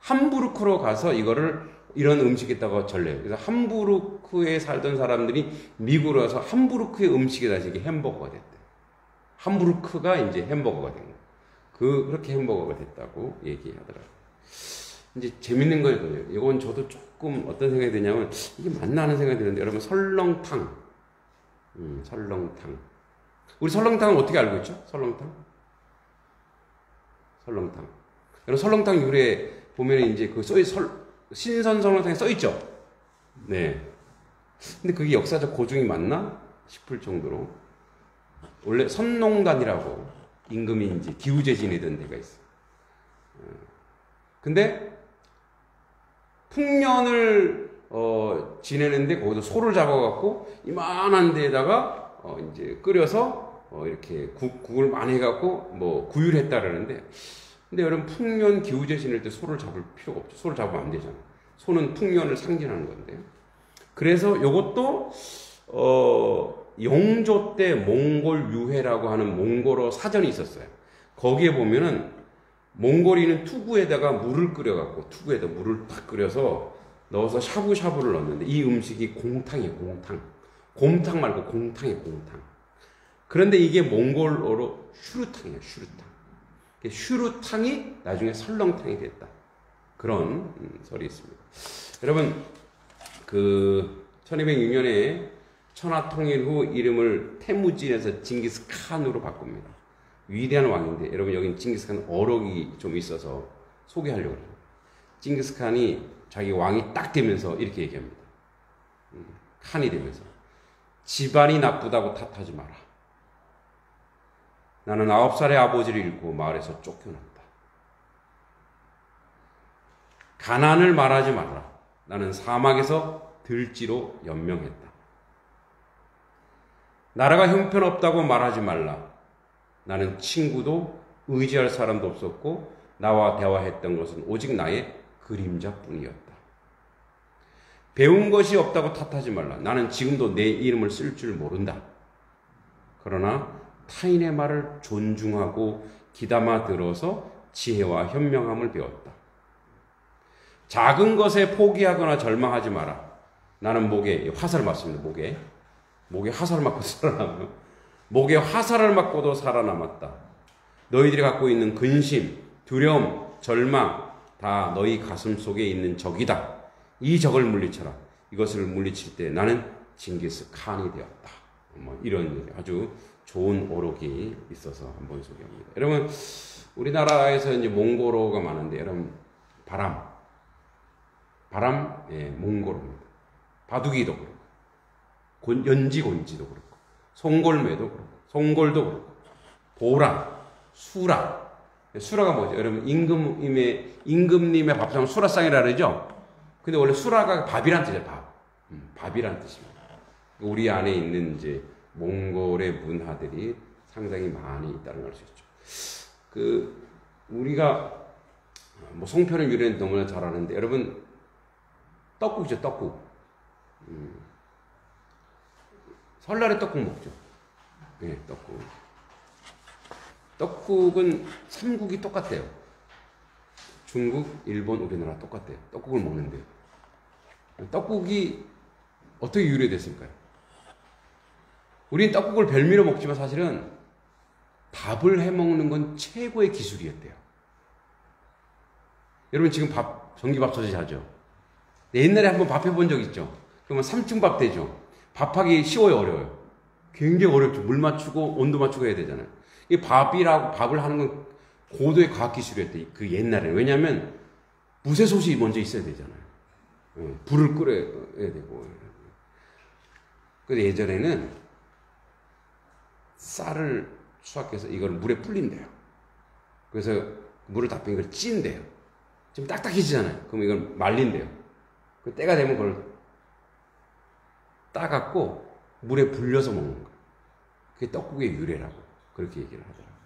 Speaker 1: 함부르크로 가서 이거를 이런 음식이 있다고 전래요. 그래서 함부르크에 살던 사람들이 미국으로 와서 함부르크의 음식이 다시 이게 햄버거가 됐대. 함부르크가 이제 햄버거가 된 거예요. 그, 그렇게 햄버거가 됐다고 얘기하더라고요. 이제 재밌는 거 이거예요. 이건 저도 조금 어떤 생각이 드냐면 이게 맞나 하는 생각이 드는데 여러분 설렁탕. 음, 설렁탕. 우리 설렁탕은 어떻게 알고 있죠? 설렁탕? 설렁탕. 여러분 설렁탕 유래 보면 이제 그 써, 설, 신선 설렁탕에 써 있죠? 네. 근데 그게 역사적 고증이 맞나 싶을 정도로 원래 선농단이라고 임금이 이제 기우제 지내던 데가 있어. 요 근데 풍년을 어, 지내는데 거기서 소를 잡아갖고 이만한 데다가 어, 이제 끓여서 어, 이렇게 국, 국을 많이 해갖고 뭐 구휼했다 그러는데 근데 여러분 풍년 기우제 지낼 때 소를 잡을 필요가 없죠. 소를 잡으면 안 되잖아. 소는 풍년을 상징하는 건데. 그래서 이것도 어, 영조 때 몽골 유해라고 하는 몽골어 사전이 있었어요. 거기에 보면은 몽골인은 투구에다가 물을 끓여갖고 투구에다 물을 딱 끓여서 넣어서 샤브샤브를 넣었는데 이 음식이 공탕이에요 공탕 곰탕 말고 공탕이에요 공탕 그런데 이게 몽골어로 슈르탕이에요 슈르탕 슈르탕이 나중에 설렁탕이 됐다 그런 음, 설이 있습니다 여러분 그 1206년에 천하 통일 후 이름을 태무진에서 징기스칸으로 바꿉니다 위대한 왕인데 여러분 여기 징기스칸 어록이 좀 있어서 소개하려고 해요. 징기스칸이 자기 왕이 딱 되면서 이렇게 얘기합니다. 음, 칸이 되면서 집안이 나쁘다고 탓하지 마라. 나는 아홉 살의 아버지를 잃고 마을에서 쫓겨났다. 가난을 말하지 마라. 나는 사막에서 들지로 연명했다. 나라가 형편없다고 말하지 말라. 나는 친구도 의지할 사람도 없었고 나와 대화했던 것은 오직 나의 그림자뿐이었다. 배운 것이 없다고 탓하지 말라. 나는 지금도 내 이름을 쓸 줄 모른다. 그러나 타인의 말을 존중하고 기담아 들어서 지혜와 현명함을 배웠다. 작은 것에 포기하거나 절망하지 마라. 나는 목에 화살 맞습니다. 목에 목에 화살 맞고 살아남아요. 목에 화살을 맞고도 살아남았다. 너희들이 갖고 있는 근심, 두려움, 절망 다 너희 가슴 속에 있는 적이다. 이 적을 물리쳐라. 이것을 물리칠 때 나는 징기스 칸이 되었다. 뭐 이런 아주 좋은 오록이 있어서 한번 소개합니다. 여러분 우리나라에서 이제 몽고로가 많은데 여러분 바람, 바람, 예, 몽고로입니다. 바둑이도 그렇고 곤, 연지곤지도 그렇고 송골매도 그렇고 송골도 그렇고 보라, 수라 수라가 뭐죠? 여러분 임금님의 임금님의 밥상 수라상이라 그러죠. 근데 원래 수라가 밥이란 뜻이에요. 밥, 음, 밥이란 뜻입니다. 우리 안에 있는 이제 몽골의 문화들이 상당히 많이 있다는 걸수 있죠. 그 우리가 뭐 송편을 유래는 너무나 잘 아는데 여러분 떡국이죠 떡국. 음. 설날에 떡국 먹죠. 네, 떡국. 떡국은 삼국이 똑같대요. 중국, 일본, 우리나라 똑같대요. 떡국을 먹는데요. 떡국이 어떻게 유래됐을까요? 우린 떡국을 별미로 먹지만 사실은 밥을 해 먹는 건 최고의 기술이었대요. 여러분 지금 밥 전기밥솥에 자죠. 옛날에 한번 밥 해본 적 있죠. 그러면 3층 밥 되죠. 밥하기 쉬워요, 어려워요. 굉장히 어렵죠. 물 맞추고 온도 맞추고 해야 되잖아요. 이 밥이라고 밥을 하는 건 고도의 과학 기술이었대. 그 옛날에는 왜냐하면 무쇠솥이 먼저 있어야 되잖아요. 예, 불을 끓여야 되고. 근데 예전에는 쌀을 수확해서 이걸 물에 불린대요. 그래서 물을 다걸 찐대요. 좀 딱딱해지잖아요. 그럼 이걸 말린대요. 그 때가 되면 그걸 따갖고 물에 불려서 먹는 거예요. 그게 떡국의 유래라고 그렇게 얘기를 하더라고요.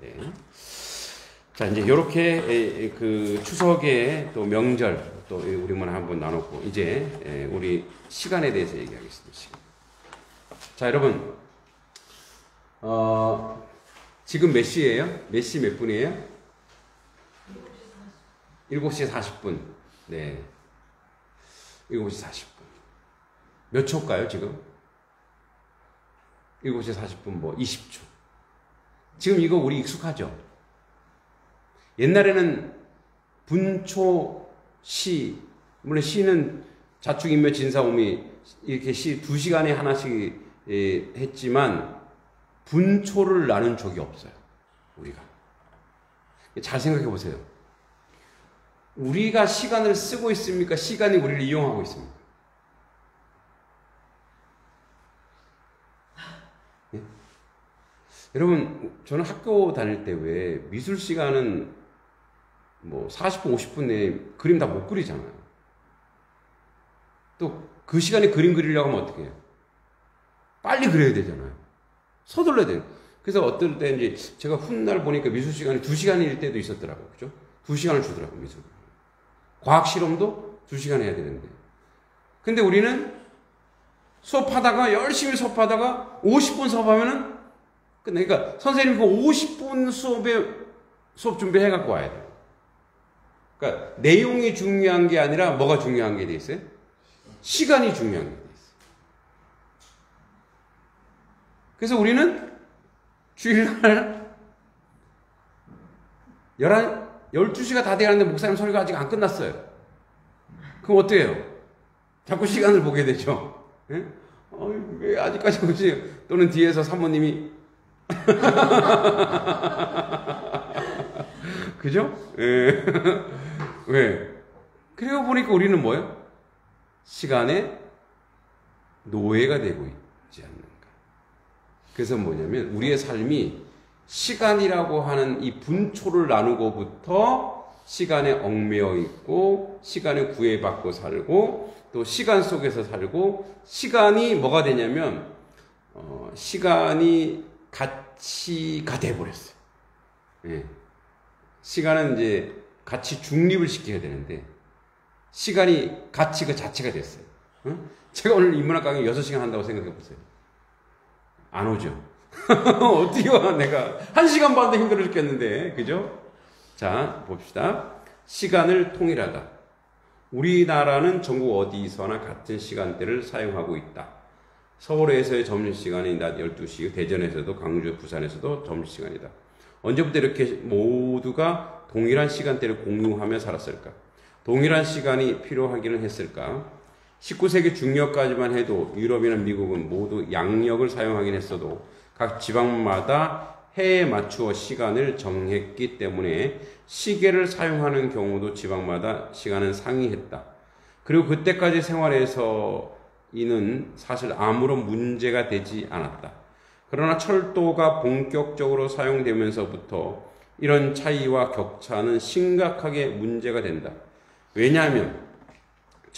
Speaker 1: 네. 자 이제 이렇게 그 추석의 또 명절 또 우리 문 한번 나눴고 이제 우리 시간에 대해서 얘기하겠습니다. 자 여러분 어, 지금 몇 시예요? 몇 시 몇 분이에요? 7시 40분. 네. 7시 40분. 몇 초일까요, 지금? 7시 40분 뭐 20초. 지금 이거 우리 익숙하죠? 옛날에는 분초 시, 물론 시는 자축인묘 진사오미 이렇게 시 두 시간에 하나씩 했지만 분초를 나눈 적이 없어요. 우리가. 잘 생각해 보세요. 우리가 시간을 쓰고 있습니까? 시간이 우리를 이용하고 있습니까? 예? 여러분, 저는 학교 다닐 때 왜 미술 시간은 뭐 40분, 50분 내에 그림 다 못 그리잖아요. 또 그 시간에 그림 그리려고 하면 어떻게 해요? 빨리 그려야 되잖아요. 서둘러야 돼요. 그래서 어떨 때 이제 제가 훗날 보니까 미술 시간이 2시간일 때도 있었더라고요. 그죠? 2시간을 주더라고요, 미술. 과학 실험도 2시간 해야 되는데. 근데 우리는 수업하다가 열심히 수업하다가 50분 수업하면은 끝나. 그러니까 선생님 그 50분 수업에 수업 준비해 갖고 와야 돼요. 그러니까 내용이 중요한 게 아니라 뭐가 중요한 게 돼 있어요? 시간이 중요한 게. 그래서 우리는 주일날 11, 12시가 다 돼가는데 목사님 소리가 아직 안 끝났어요. 그럼 어떻게 해요? 자꾸 시간을 보게 되죠. 예? 어, 왜 아직까지 오지? 또는 뒤에서 사모님이 그죠? 예. 왜? 그리고 보니까 우리는 뭐예요? 시간의 노예가 되고 않는가. 그래서 뭐냐면 우리의 삶이 시간이라고 하는 이 분초를 나누고부터 시간에 얽매여 있고 시간에 구애받고 살고 또 시간 속에서 살고 시간이 뭐가 되냐면 어, 시간이 가치가 돼버렸어요. 예. 시간은 이제 같이 중립을 시켜야 되는데 시간이 가치 그 자체가 됐어요. 어? 제가 오늘 인문학 강의 6시간 한다고 생각해 보세요. 안 오죠? 어떻게 와, 내가. 한 시간 반도 힘들어 죽겠는데. 그죠? 자, 봅시다. 시간을 통일하다. 우리나라는 전국 어디서나 같은 시간대를 사용하고 있다. 서울에서의 점심시간이 낮 12시, 대전에서도, 광주, 부산에서도 점심시간이다. 언제부터 이렇게 모두가 동일한 시간대를 공유하며 살았을까? 동일한 시간이 필요하기는 했을까? 19세기 중력까지만 해도 유럽이나 미국은 모두 양력을 사용하긴 했어도 각 지방마다 해에 맞추어 시간을 정했기 때문에 시계를 사용하는 경우도 지방마다 시간은 상이했다. 그리고 그때까지 생활에서 이는 사실 아무런 문제가 되지 않았다. 그러나 철도가 본격적으로 사용되면서부터 이런 차이와 격차는 심각하게 문제가 된다. 왜냐하면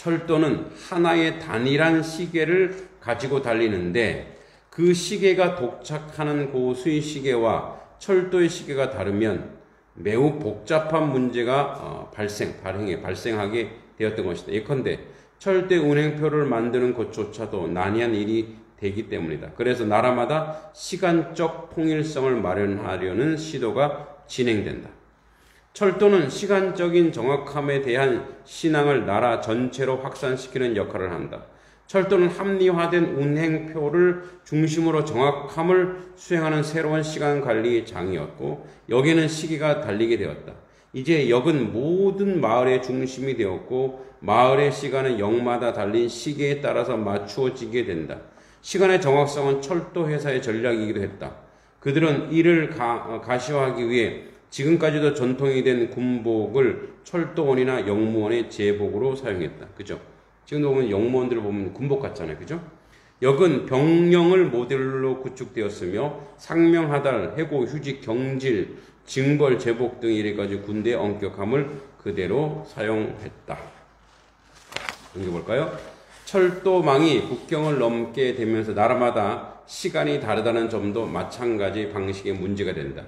Speaker 1: 철도는 하나의 단일한 시계를 가지고 달리는데 그 시계가 도착하는 곳의 시계와 철도의 시계가 다르면 매우 복잡한 문제가 어, 발생, 발행에 발생하게 되었던 것이다. 예컨대 철대 운행표를 만드는 것조차도 난이한 일이 되기 때문이다. 그래서 나라마다 시간적 통일성을 마련하려는 시도가 진행된다. 철도는 시간적인 정확함에 대한 신앙을 나라 전체로 확산시키는 역할을 한다. 철도는 합리화된 운행표를 중심으로 정확함을 수행하는 새로운 시간 관리 장이었고 여기는 시기가 달리게 되었다. 이제 역은 모든 마을의 중심이 되었고 마을의 시간은 역마다 달린 시계에 따라서 맞추어지게 된다. 시간의 정확성은 철도 회사의 전략이기도 했다. 그들은 이를 가, 가시화하기 위해 지금까지도 전통이 된 군복을 철도원이나 영무원의 제복으로 사용했다. 그죠? 지금도 보면 영무원들을 보면 군복 같잖아요. 그죠? 역은 병령을 모델로 구축되었으며 상명 하달, 해고, 휴직, 경질, 징벌, 제복 등 이래까지 군대의 엄격함을 그대로 사용했다. 넘겨볼까요? 철도망이 국경을 넘게 되면서 나라마다 시간이 다르다는 점도 마찬가지 방식의 문제가 된다.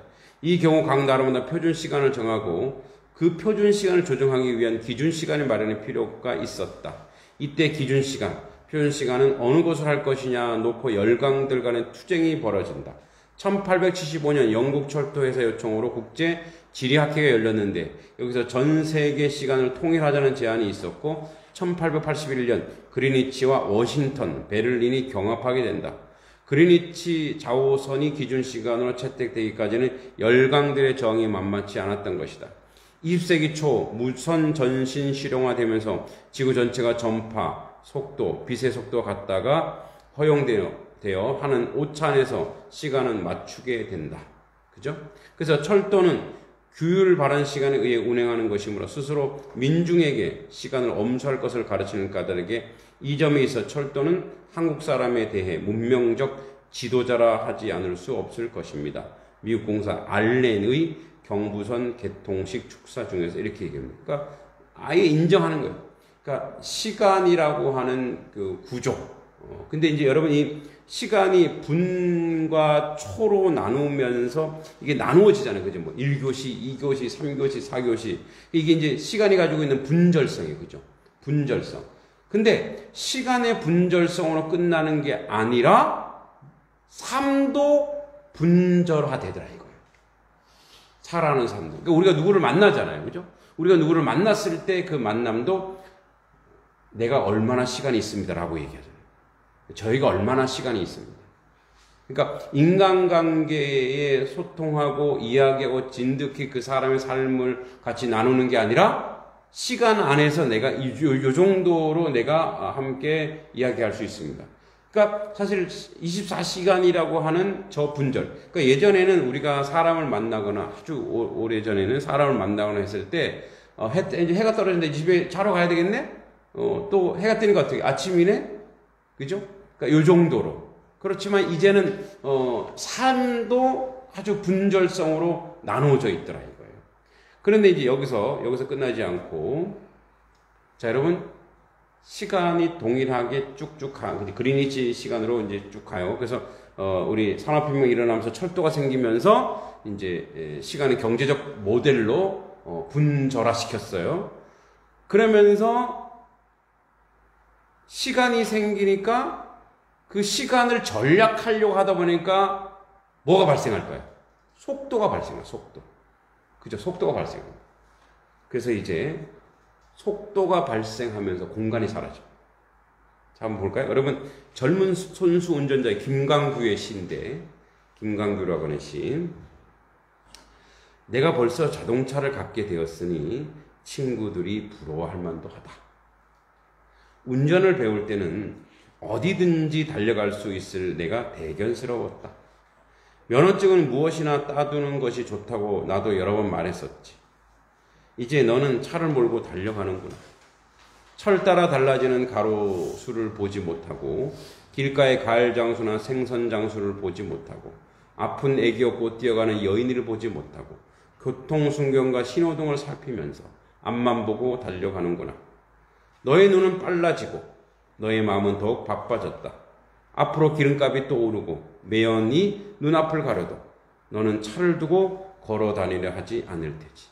Speaker 1: 이 경우 각 나라마다 표준 시간을 정하고 그 표준 시간을 조정하기 위한 기준 시간을 마련할 필요가 있었다. 이때 기준 시간, 표준 시간은 어느 것을 할 것이냐 놓고 열강들 간의 투쟁이 벌어진다. 1875년 영국 철도회사 요청으로 국제 지리학회가 열렸는데 여기서 전 세계 시간을 통일하자는 제안이 있었고 1881년 그리니치와 워싱턴, 베를린이 경합하게 된다. 그리니치 좌우선이 기준 시간으로 채택되기까지는 열강들의 정이 만만치 않았던 것이다. 20세기 초 무선 전신 실용화되면서 지구 전체가 전파, 속도, 빛의 속도가 같다가 허용되어 하는 오찬에서 시간은 맞추게 된다. 그죠? 그래서 철도는 규율 바른 시간에 의해 운행하는 것이므로 스스로 민중에게 시간을 엄수할 것을 가르치는 까닭에 이 점에 있어 철도는 한국 사람에 대해 문명적 지도자라 하지 않을 수 없을 것입니다. 미국 공사 알렌의 경부선 개통식 축사 중에서 이렇게 얘기합니다. 그러니까 아예 인정하는 거예요. 그러니까 시간이라고 하는 그 구조. 어, 근데 이제 여러분이 시간이 분과 초로 나누면서 이게 나누어지잖아요. 그죠? 뭐 1교시, 2교시, 3교시, 4교시. 이게 이제 시간이 가지고 있는 분절성이에요. 그죠? 분절성. 근데 시간의 분절성으로 끝나는 게 아니라 삶도 분절화되더라 이거예요. 살아가는 삶도. 그러니까 우리가 누구를 만나잖아요. 그죠? 우리가 누구를 만났을 때 그 만남도 내가 얼마나 시간이 있습니다라고 얘기하잖아요. 저희가 얼마나 시간이 있습니다. 그러니까 인간관계에 소통하고 이야기하고 진득히 그 사람의 삶을 같이 나누는 게 아니라 시간 안에서 내가 이, 요, 정도로 내가 함께 이야기할 수 있습니다. 그러니까 사실 24시간이라고 하는 저 분절. 그러니까 예전에는 우리가 사람을 만나거나 아주 오래 전에는 사람을 만나거나 했을 때 어, 해, 이제 해가 떨어졌는데 집에 자러 가야 되겠네? 어, 또 해가 뜨니까 어떻게 아침이네? 그죠? 그러니까 요 정도로. 그렇지만 이제는 어, 삶도 아주 분절성으로 나누어져 있더라 이거예요. 그런데 이제 여기서 여기서 끝나지 않고 자 여러분 시간이 동일하게 쭉쭉 가 그리니치 시간으로 이제 쭉 가요. 그래서 어, 우리 산업혁명 일어나면서 철도가 생기면서 이제 시간의 경제적 모델로 어, 분절화 시켰어요. 그러면서 시간이 생기니까 그 시간을 전략하려고 하다 보니까 뭐가 발생할 거야? 속도가 발생해, 속도. 그죠? 속도가 발생합니다. 그래서 이제 속도가 발생하면서 공간이 사라져. 자, 한번 볼까요? 여러분, 젊은 손수 운전자의 김광규의 시인데, 김광규라고 하는 시. 내가 벌써 자동차를 갖게 되었으니 친구들이 부러워할 만도 하다. 운전을 배울 때는 어디든지 달려갈 수 있을 내가 대견스러웠다. 면허증은 무엇이나 따두는 것이 좋다고 나도 여러 번 말했었지. 이제 너는 차를 몰고 달려가는구나. 철 따라 달라지는 가로수를 보지 못하고 길가의 가을 장수나 생선 장수를 보지 못하고 아픈 애기 업고 뛰어가는 여인을 보지 못하고 교통 순경과 신호등을 살피면서 앞만 보고 달려가는구나. 너의 눈은 빨라지고 너의 마음은 더욱 바빠졌다. 앞으로 기름값이 또 오르고 매연이 눈앞을 가려도 너는 차를 두고 걸어 다니려 하지 않을 테지.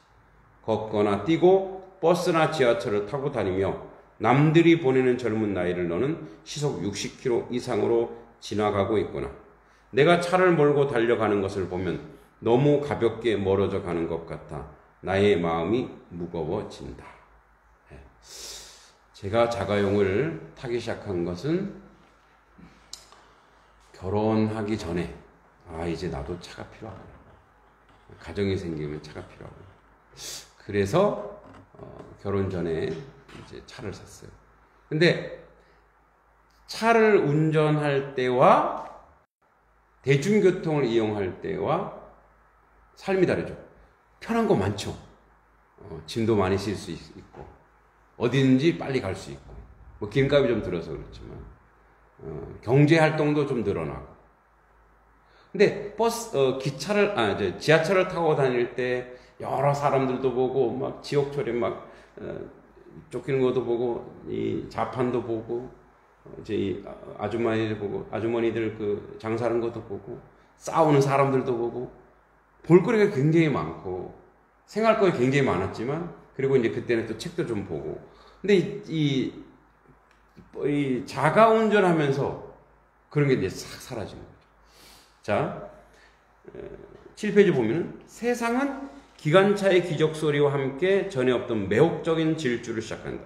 Speaker 1: 걷거나 뛰고 버스나 지하철을 타고 다니며 남들이 보내는 젊은 나이를 너는 시속 60km 이상으로 지나가고 있구나. 내가 차를 몰고 달려가는 것을 보면 너무 가볍게 멀어져 가는 것 같아 나의 마음이 무거워진다. 예. 제가 자가용을 타기 시작한 것은 결혼하기 전에 아 이제 나도 차가 필요하구나. 가정이 생기면 차가 필요하구나. 그래서 어, 결혼 전에 이제 차를 샀어요. 근데 차를 운전할 때와 대중교통을 이용할 때와 삶이 다르죠. 편한 거 많죠. 어, 짐도 많이 실 수 있고 어디든지 빨리 갈 수 있고 뭐 기름값이 좀 들어서 그렇지만 어, 경제 활동도 좀 늘어나고. 근데 버스 어, 기차를 아 이제 지하철을 타고 다닐 때 여러 사람들도 보고 막 지옥철에 막 어, 쫓기는 것도 보고 이 자판도 보고 어, 이제 이 아- 아주머니들 보고 아주머니들 그 장사하는 것도 보고 싸우는 사람들도 보고 볼거리가 굉장히 많고 생활권이 굉장히 많았지만 그리고 이제 그때는 또 책도 좀 보고 근데 이, 이, 이 자가 운전하면서 그런 게 이제 싹 사라지는 거죠. 자, 7페이지 보면은 세상은 기관차의 기적 소리와 함께 전에 없던 매혹적인 질주를 시작한다.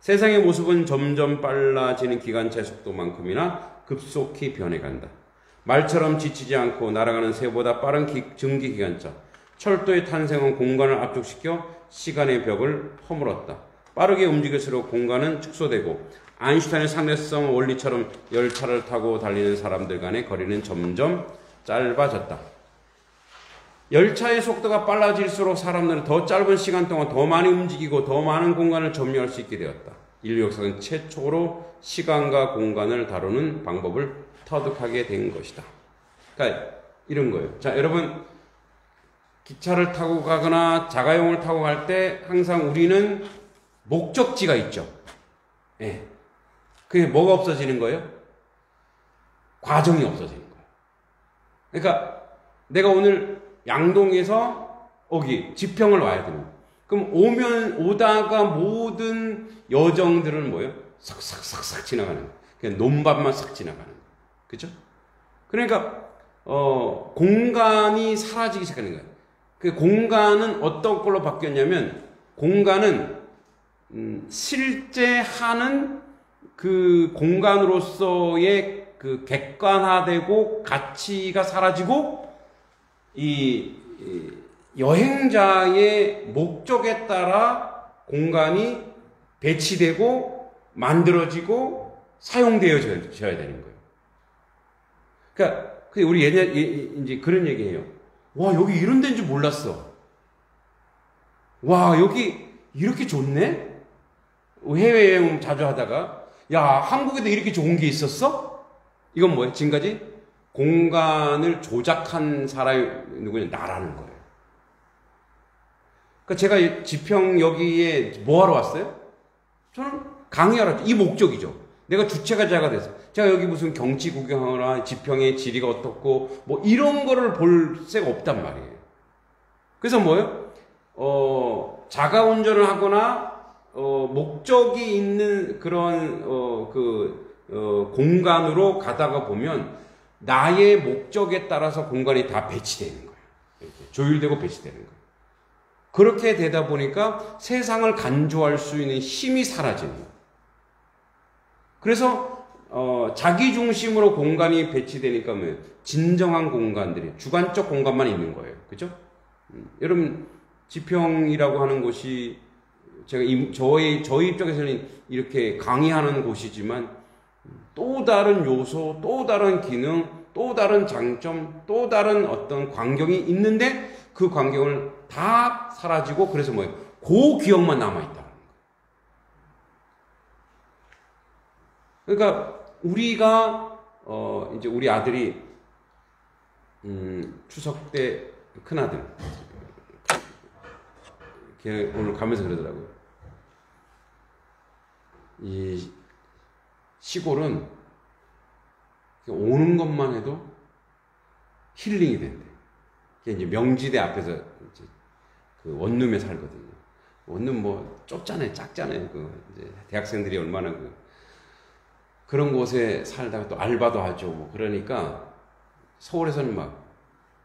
Speaker 1: 세상의 모습은 점점 빨라지는 기관차의 속도만큼이나 급속히 변해간다. 말처럼 지치지 않고 날아가는 새보다 빠른 기, 증기 기관차. 철도의 탄생은 공간을 압축시켜 시간의 벽을 허물었다. 빠르게 움직일수록 공간은 축소되고 아인슈타인의 상대성 원리처럼 열차를 타고 달리는 사람들 간의 거리는 점점 짧아졌다. 열차의 속도가 빨라질수록 사람들은 더 짧은 시간 동안 더 많이 움직이고 더 많은 공간을 점유할 수 있게 되었다. 인류 역사는 최초로 시간과 공간을 다루는 방법을 터득하게 된 것이다. 그러니까 이런 거예요. 자, 여러분 기차를 타고 가거나 자가용을 타고 갈 때 항상 우리는 목적지가 있죠. 예. 그게 뭐가 없어지는 거예요? 과정이 없어지는 거예요. 그러니까 내가 오늘 양동에서 여기 지평을 와야 되는 거예요. 그럼 오면 오다가 모든 여정들은 뭐예요? 싹싹싹싹 지나가는 거예요. 그냥 논밭만 싹 지나가는 거예요. 그죠? 그러니까 어, 공간이 사라지기 시작하는 거예요. 그 공간은 어떤 걸로 바뀌었냐면 공간은 음, 실제 하는 그 공간으로서의 그 객관화되고 가치가 사라지고 이, 이 여행자의 목적에 따라 공간이 배치되고 만들어지고 사용되어져야 되는 거예요. 그러니까 그 우리 예전 이제 그런 얘기해요. 와 여기 이런 데인 줄 몰랐어. 와 여기 이렇게 좋네. 해외 여행 자주 하다가 야 한국에도 이렇게 좋은 게 있었어? 이건 뭐예요? 지금까지 공간을 조작한 사람이 누구냐 나라는 거예요. 그러니까 제가 지평 여기에 뭐 하러 왔어요? 저는 강의하러. 이 목적이죠. 내가 주체가 자가 돼서 제가 여기 무슨 경치 구경하거나 지평의 지리가 어떻고 뭐 이런 거를 볼 새가 없단 말이에요. 그래서 뭐예요? 어, 자가 운전을 하거나 어, 목적이 있는 그런 어, 그 어, 공간으로 가다가 보면 나의 목적에 따라서 공간이 다 배치되는 거예요. 이렇게 조율되고 배치되는 거예요. 그렇게 되다 보니까 세상을 간주할 수 있는 힘이 사라지는 거예요. 그래서 어, 자기 중심으로 공간이 배치되니까 뭐 진정한 공간들이 주관적 공간만 있는 거예요. 그죠? 음, 여러분 지평이라고 하는 곳이 제가 이, 저희 저희 입장에서는 이렇게 강의하는 곳이지만 또 다른 요소, 또 다른 기능, 또 다른 장점, 또 다른 어떤 광경이 있는데 그 광경을 다 사라지고 그래서 뭐예요? 그 기억만 남아 있다. 그러니까 우리가 어 이제 우리 아들이 음 추석 때 큰 아들 걔 오늘 가면서 그러더라고요. 이 시골은 오는 것만 해도 힐링이 된대. 그게 이제 명지대 앞에서 이제 그 원룸에 살거든요. 원룸 뭐 좁잖아요, 작잖아요. 그 이제 대학생들이 얼마나 그 그런 곳에 살다가 또 알바도 하죠. 뭐 그러니까 서울에서는 막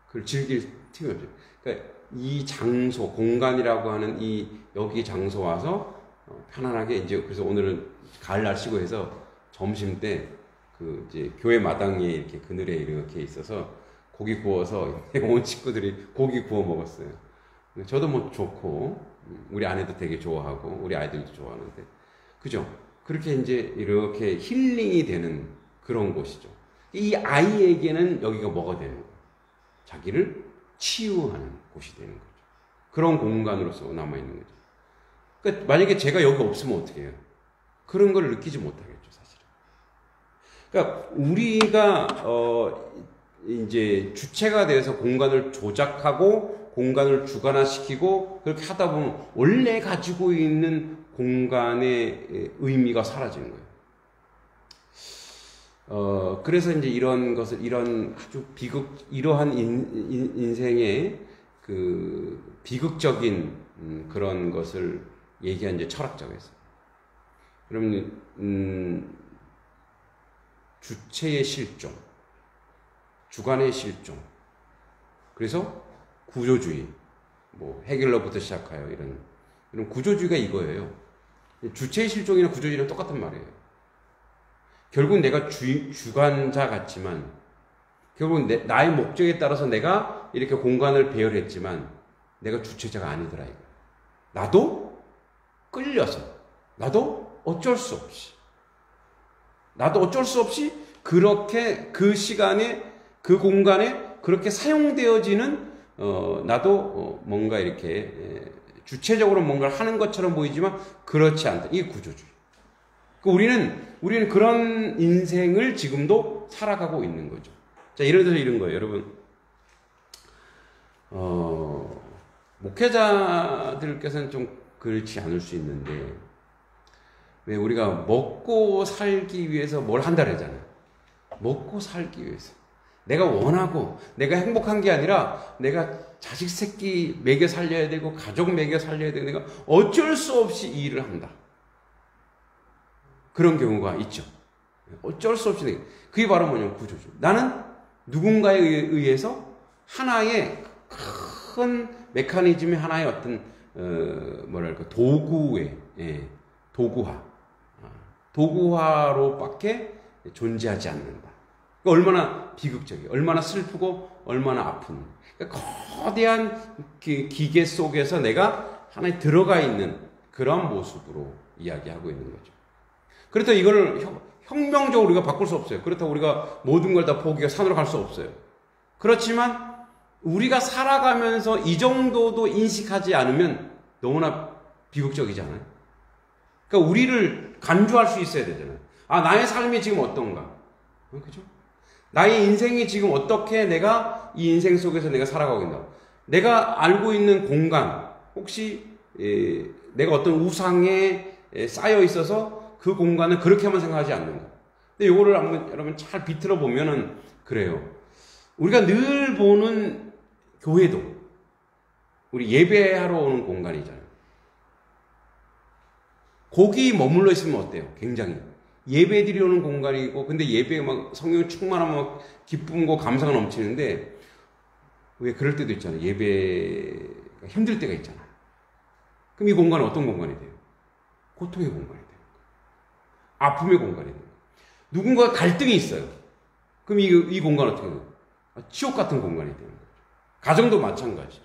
Speaker 1: 그걸 즐길 틈이 없죠. 그러니까 이 장소, 공간이라고 하는 이 여기 장소 와서 어, 편안하게 이제 그래서 오늘은 가을 날씨고 해서 점심 때 그 이제 교회 마당에 이렇게 그늘에 이렇게 있어서 고기 구워서 온 식구들이 고기 구워 먹었어요. 저도 뭐 좋고 우리 아내도 되게 좋아하고 우리 아이들도 좋아하는데 그죠? 그렇게 이제 이렇게 힐링이 되는 그런 곳이죠. 이 아이에게는 여기가 뭐가 되는 거예요? 자기를 치유하는 곳이 되는 거죠. 그런 공간으로서 남아 있는 거죠. 그러니까 만약에 제가 여기 없으면 어떻게 해요? 그런 걸 느끼지 못하겠죠, 사실은. 그러니까 우리가 어 이제 주체가 돼서 공간을 조작하고 공간을 주관화시키고 그렇게 하다 보면 원래 가지고 있는 공간의 의미가 사라지는 거예요. 어, 그래서 이제 이런 것을, 이런 아주 비극, 이러한 인, 인, 인생의 그 비극적인 음, 그런 것을 얘기한 이제 철학자에서. 그러면, 음, 주체의 실종, 주관의 실종, 그래서 구조주의, 뭐, 해결로부터 시작하여 이런, 이런 구조주의가 이거예요. 주체의 실종이나 구조주의랑 똑같은 말이에요. 결국 내가 주, 주관자 같지만, 결국 내, 나의 목적에 따라서 내가 이렇게 공간을 배열했지만, 내가 주체자가 아니더라, 이거. 나도 끌려서, 나도 어쩔 수 없이, 나도 어쩔 수 없이 그렇게 그 시간에, 그 공간에 그렇게 사용되어지는, 어, 나도 어, 뭔가 이렇게, 에, 주체적으로 뭔가를 하는 것처럼 보이지만, 그렇지 않다. 이게 구조주의. 그 우리는 우리는 그런 인생을 지금도 살아가고 있는 거죠. 자, 예를 들어서 이런 거예요, 여러분. 어, 목회자들께서는 좀 그렇지 않을 수 있는데 왜 우리가 먹고 살기 위해서 뭘 한다 그러잖아요. 먹고 살기 위해서. 내가 원하고 내가 행복한 게 아니라 내가 자식 새끼 먹여 살려야 되고 가족 먹여 살려야 되고 내가 어쩔 수 없이 이 일을 한다. 그런 경우가 있죠. 어쩔 수 없이 그게 바로 뭐냐면 구조죠. 나는 누군가에 의해서 하나의 큰 메커니즘의 하나의 어떤 어, 뭐랄까 도구의 예, 도구화 아, 도구화로밖에 존재하지 않는다. 그러니까 얼마나 비극적이, 얼마나 슬프고 얼마나 아픈. 그러니까 거대한 기계 속에서 내가 하나에 들어가 있는 그런 모습으로 이야기하고 있는 거죠. 그렇다고 이거를 혁명적으로 우리가 바꿀 수 없어요. 그렇다고 우리가 모든 걸 다 포기하고 산으로 갈 수 없어요. 그렇지만 우리가 살아가면서 이 정도도 인식하지 않으면 너무나 비극적이잖아요. 그러니까 우리를 간주할 수 있어야 되잖아요. 아, 나의 삶이 지금 어떤가? 어, 그죠? 나의 인생이 지금 어떻게 내가 이 인생 속에서 내가 살아가고 있나? 내가 알고 있는 공간, 혹시 에, 내가 어떤 우상에 쌓여 있어서 그 공간을 그렇게만 생각하지 않는가? 근데 이거를 한번 여러분 잘 비틀어 보면은 그래요. 우리가 늘 보는 교회도 우리 예배하러 오는 공간이잖아요. 거기 머물러 있으면 어때요? 굉장히 예배 드리오는 공간이고 근데 예배에 막 성령 충만하면 막 기쁨과 감사가 넘치는데 왜 그럴 때도 있잖아요. 예배가 힘들 때가 있잖아요. 그럼 이 공간은 어떤 공간이 돼요? 고통의 공간이 돼요. 아픔의 공간이 돼요. 누군가 갈등이 있어요. 그럼 이, 이 공간 어떻게 돼요? 지옥 같은 공간이 되는 거죠. 가정도 마찬가지죠.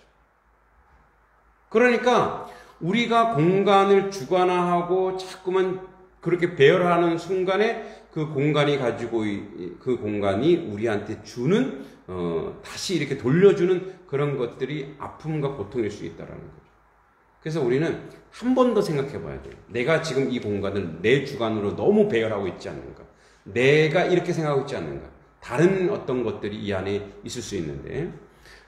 Speaker 1: 그러니까 우리가 공간을 주관화하고 자꾸만 그렇게 배열하는 순간에 그 공간이 가지고 그 공간이 우리한테 주는 어, 다시 이렇게 돌려주는 그런 것들이 아픔과 고통일 수 있다라는 거죠. 그래서 우리는 한 번 더 생각해 봐야 돼요. 내가 지금 이 공간을 내 주관으로 너무 배열하고 있지 않는가? 내가 이렇게 생각하고 있지 않는가? 다른 어떤 것들이 이 안에 있을 수 있는데.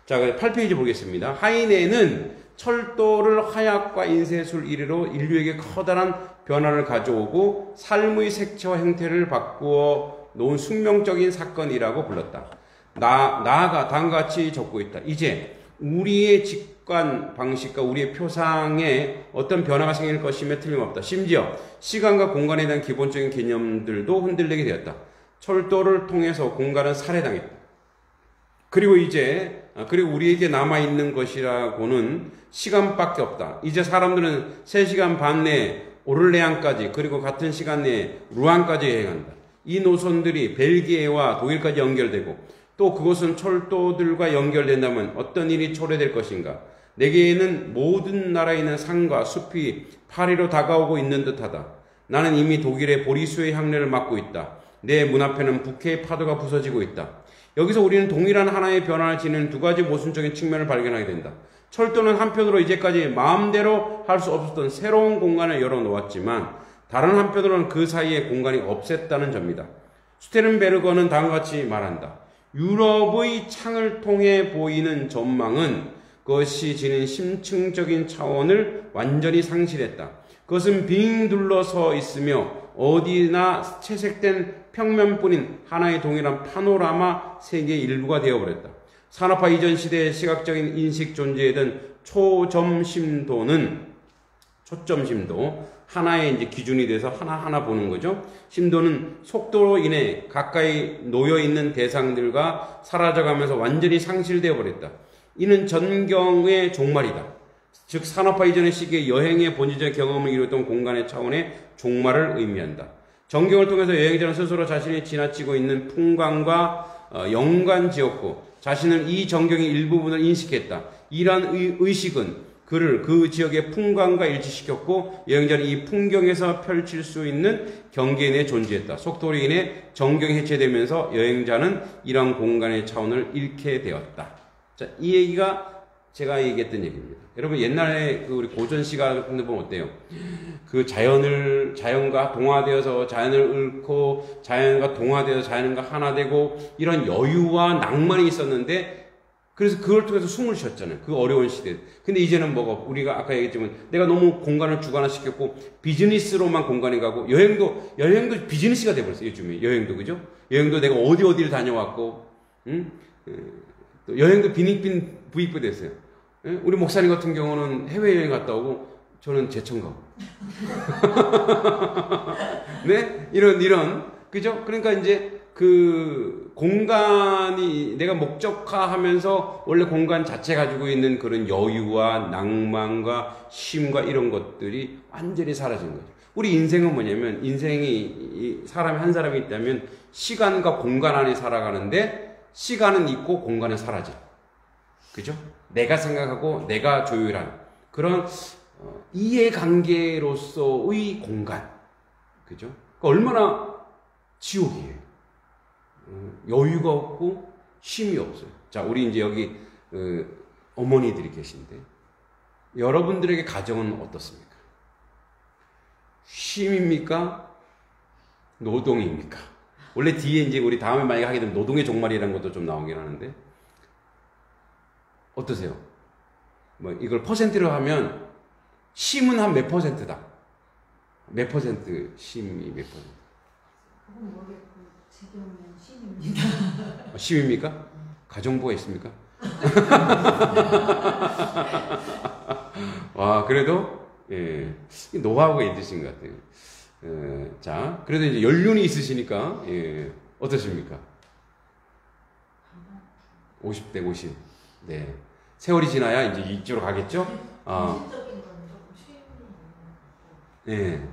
Speaker 1: 자, 8페이지 보겠습니다. 하이네는 철도를 화약과 인쇄술 이래로 인류에게 커다란 변화를 가져오고 삶의 색채와 형태를 바꾸어 놓은 숙명적인 사건이라고 불렀다. 나, 나아가 다음과 같이 적고 있다. 이제 우리의 직 관 방식과 우리의 표상에 어떤 변화가 생길 것임에 틀림없다. 심지어 시간과 공간에 대한 기본적인 개념들도 흔들리게 되었다. 철도를 통해서 공간은 살해당했다. 그리고 이제 아, 그리고 우리에게 남아 있는 것이라고는 시간밖에 없다. 이제 사람들은 3시간 반 내에 오를레안까지 그리고 같은 시간 내에 루안까지 여행한다. 이 노선들이 벨기에와 독일까지 연결되고 또 그곳은 철도들과 연결된다면 어떤 일이 초래될 것인가? 내게는 모든 나라에 있는 산과 숲이 파리로 다가오고 있는 듯하다. 나는 이미 독일의 보리수의 향내를 맡고 있다. 내 문 앞에는 북해의 파도가 부서지고 있다. 여기서 우리는 동일한 하나의 변화를 지닌 두 가지 모순적인 측면을 발견하게 된다. 철도는 한편으로 이제까지 마음대로 할 수 없었던 새로운 공간을 열어놓았지만 다른 한편으로는 그 사이에 공간이 없앴다는 점이다. 스테른베르거는 다음과 같이 말한다. 유럽의 창을 통해 보이는 전망은 그것이 지닌 심층적인 차원을 완전히 상실했다. 그것은 빙 둘러서 있으며 어디나 채색된 평면뿐인 하나의 동일한 파노라마 세계의 일부가 되어버렸다. 산업화 이전 시대의 시각적인 인식 존재에던 초점심도는 초점 심도 하나의 이제 기준이 돼서 하나하나 보는 거죠. 심도는 속도로 인해 가까이 놓여 있는 대상들과 사라져 가면서 완전히 상실되어 버렸다. 이는 전경의 종말이다. 즉 산업화 이전의 시기에 여행의 본질적 경험을 이루었던 공간의 차원의 종말을 의미한다. 전경을 통해서 여행자는 스스로 자신이 지나치고 있는 풍광과 어, 연관 지었고 자신은 이 전경의 일부분을 인식했다. 이러한 의, 식은 그를 그 지역의 풍광과 일치시켰고 여행자는 이 풍경에서 펼칠 수 있는 경계 내에 존재했다. 속도로 인해 전경이 해체되면서 여행자는 이러한 공간의 차원을 잃게 되었다. 자, 이 얘기가 제가 얘기했던 얘기입니다. 여러분 옛날에 그 우리 고전 시가 같은 데 보면 어때요? 그 자연을 자연과 동화되어서 자연을 읊고 자연과 동화되어서 자연과 하나 되고 이런 여유와 낭만이 있었는데 그래서 그걸 통해서 숨을 쉬었잖아요. 그 어려운 시대. 근데 이제는 뭐가 우리가 아까 얘기했지만 내가 너무 공간을 주관화 시켰고 비즈니스로만 공간이 가고 여행도 여행도 비즈니스가 돼버렸어요. 요즘에 여행도 그죠? 여행도 내가 어디 어디를 다녀왔고, 응? 또 여행도 빈익빈 부익부 됐어요. 예? 우리 목사님 같은 경우는 해외여행 갔다 오고 저는 제천 가고. 네? 이런, 이런. 그죠? 그러니까 이제 그 공간이 내가 목적화 하면서 원래 공간 자체 가지고 있는 그런 여유와 낭만과 쉼과 이런 것들이 완전히 사라진 거죠. 우리 인생은 뭐냐면 인생이 사람이 한 사람이 있다면 시간과 공간 안에 살아가는데 시간은 있고 공간은 사라져. 그죠? 내가 생각하고 내가 조율한 그런 어, 이해관계로서의 공간. 그죠? 그러니까 얼마나 지옥이에요. 어, 여유가 없고 쉼이 없어요. 자, 우리 이제 여기 어, 어머니들이 계신데 여러분들에게 가정은 어떻습니까? 쉼입니까? 노동입니까? 원래 뒤에 이제 우리 다음에 만약에 하게 되면 노동의 종말이라는 것도 좀 나오긴 하는데 어떠세요? 뭐 이걸 퍼센트로 하면 심은 한 몇 퍼센트다. 몇 퍼센트 심이 몇 퍼센트?
Speaker 2: 그건 모르겠고 지금은 신입니다.
Speaker 1: 어, 심입니까? 가정부가 있습니까? 와 그래도 예 노하우가 있으신 것 같아요. 예, 자 그래도 이제 연륜이 있으시니까 예, 어떠십니까? 50대 50. 네. 세월이 지나야 이제 이쪽으로 가겠죠? 아. 네.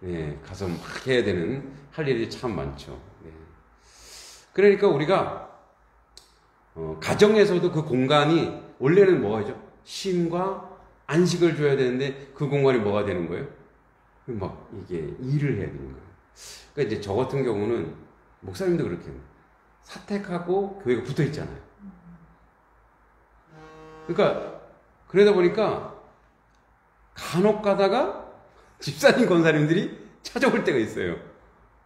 Speaker 1: 네. 가서 막 해야 되는 할 일이 참 많죠. 네. 그러니까 우리가 어, 가정에서도 그 공간이 원래는 뭐가죠? 쉼과 안식을 줘야 되는데 그 공간이 뭐가 되는 거예요? 막 이게 일을 해야 되는 거예요. 그러니까 이제 저 같은 경우는 목사님도 그렇게 사택하고 교회가 붙어 있잖아요. 그러니까 그러다 보니까 간혹 가다가 집사님 권사님들이 찾아올 때가 있어요.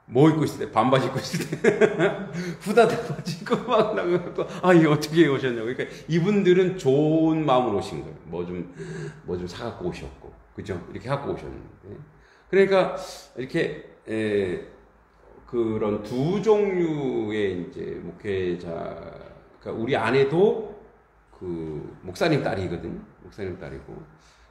Speaker 1: 뭐 입고 있을 때, 반바지 입고 있을 때, 후다닥 바지 입고 막 나가고, 아, 이게 어떻게 오셨냐고. 그러니까 이분들은 좋은 마음으로 오신 거예요. 뭐 좀, 뭐 좀 사갖고 오셨고, 그죠? 이렇게 갖고 오셨는데. 그러니까, 이렇게, 에, 그런 두 종류의 이제 목회자, 그러니까 우리 아내도 그 목사님 딸이거든. 목사님 딸이고.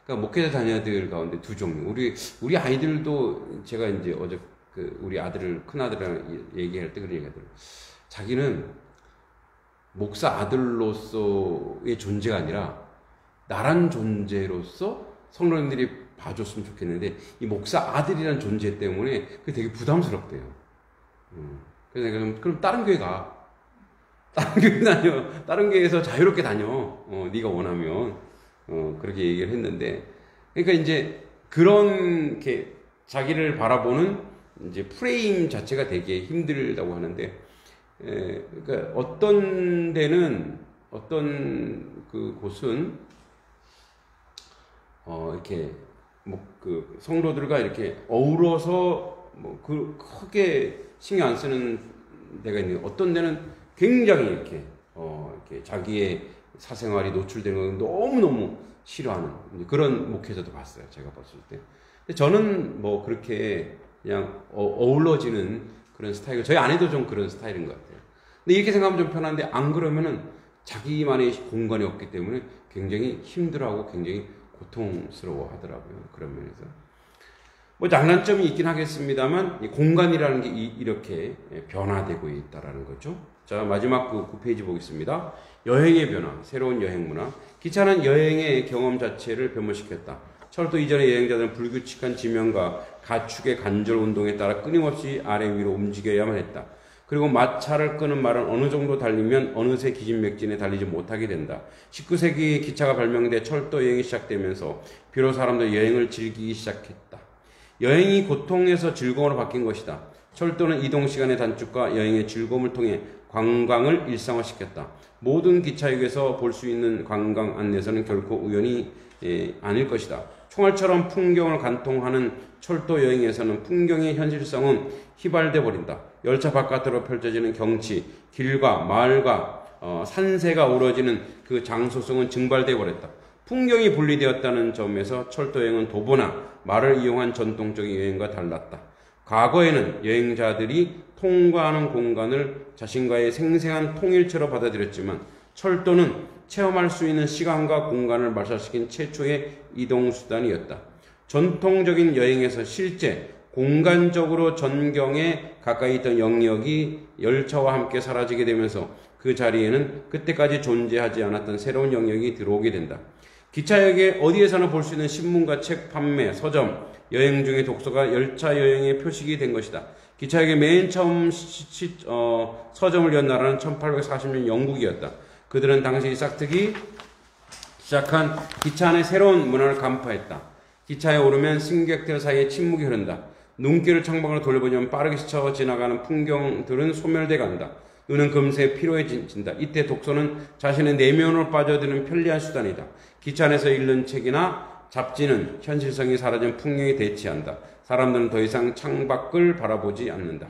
Speaker 1: 그러니까 목회자 자녀들 가운데 두 종류. 우리 우리 아이들도 제가 이제 어제 그 우리 아들을 큰 아들이랑 얘기할 때 그런 얘기하더라고. 자기는 목사 아들로서의 존재가 아니라 나란 존재로서 성도님들이 봐줬으면 좋겠는데 이 목사 아들이란 존재 때문에 그게 되게 부담스럽대요. 음. 그래서 내가 그럼, 그럼 다른 교회 가. 다른 교회 다녀. 다른 교회에서 자유롭게 다녀. 어, 네가 원하면. 어, 그렇게 얘기를 했는데. 그러니까 이제 그런 게 자기를 바라보는 이제 프레임 자체가 되게 힘들다고 하는데, 에, 그러니까 어떤 데는 어떤 그 곳은 어, 이렇게 뭐 그 성도들과 이렇게 어우러서 뭐 그 크게 신경 안 쓰는 데가 있는 어떤 데는 굉장히 이렇게 어 이렇게 자기의 사생활이 노출되는 걸 너무 너무 싫어하는 그런 목회자도 봤어요 제가 봤을 때. 근데 저는 뭐 그렇게 그냥 어, 어울러지는 그런 스타일 저희 아내도 좀 그런 스타일인 것 같아요. 근데 이렇게 생각하면 좀 편한데 안 그러면은 자기만의 공간이 없기 때문에 굉장히 힘들어하고 굉장히 고통스러워 하더라고요. 그런 면에서. 뭐 장단점이 있긴 하겠습니다만 이 공간이라는 게 이, 렇게 변화되고 있다라는 거죠. 자 마지막 그 9페이지 보겠습니다. 여행의 변화, 새로운 여행 문화. 기차는 여행의 경험 자체를 변모시켰다. 철도 이전의 여행자들은 불규칙한 지면과 가축의 관절 운동에 따라 끊임없이 아래 위로 움직여야만 했다. 그리고 마차를 끄는 말은 어느 정도 달리면 어느새 기진맥진에 달리지 못하게 된다. 19세기 기차가 발명돼 철도 여행이 시작되면서 비로 사람들 여행을 즐기기 시작했다. 여행이 고통에서 즐거움으로 바뀐 것이다. 철도는 이동 시간의 단축과 여행의 즐거움을 통해 관광을 일상화시켰다. 모든 기차역에서 볼 수 있는 관광 안내서는 결코 우연이 예, 아닐 것이다. 총알처럼 풍경을 관통하는 철도 여행에서는 풍경의 현실성은 휘발돼 버린다. 열차 바깥으로 펼쳐지는 경치, 길과 마을과 어, 산세가 우러지는 그 장소성은 증발돼 버렸다. 풍경이 분리되었다는 점에서 철도 여행은 도보나 말을 이용한 전통적인 여행과 달랐다. 과거에는 여행자들이 통과하는 공간을 자신과의 생생한 통일체로 받아들였지만 철도는 체험할 수 있는 시간과 공간을 말살시킨 최초의 이동수단이었다. 전통적인 여행에서 실제 공간적으로 전경에 가까이 있던 영역이 열차와 함께 사라지게 되면서 그 자리에는 그때까지 존재하지 않았던 새로운 영역이 들어오게 된다. 기차역에 어디에서나 볼 수 있는 신문과 책 판매, 서점, 여행 중의 독서가 열차 여행의 표식이 된 것이다. 기차역에 맨 처음 시, 시, 어, 서점을 연 나라는 1840년 영국이었다. 그들은 당시 싹트기 시작한 기차 안의 새로운 문화를 간파했다. 기차에 오르면 승객들 사이에 침묵이 흐른다. 눈길을 창밖으로 돌려보면 빠르게 스쳐 지나가는 풍경들은 소멸돼 간다. 눈은 금세 피로해진다. 이때 독서는 자신의 내면으로 빠져드는 편리한 수단이다. 기차 안에서 읽는 책이나 잡지는 현실성이 사라진 풍경에 대치한다. 사람들은 더 이상 창밖을 바라보지 않는다.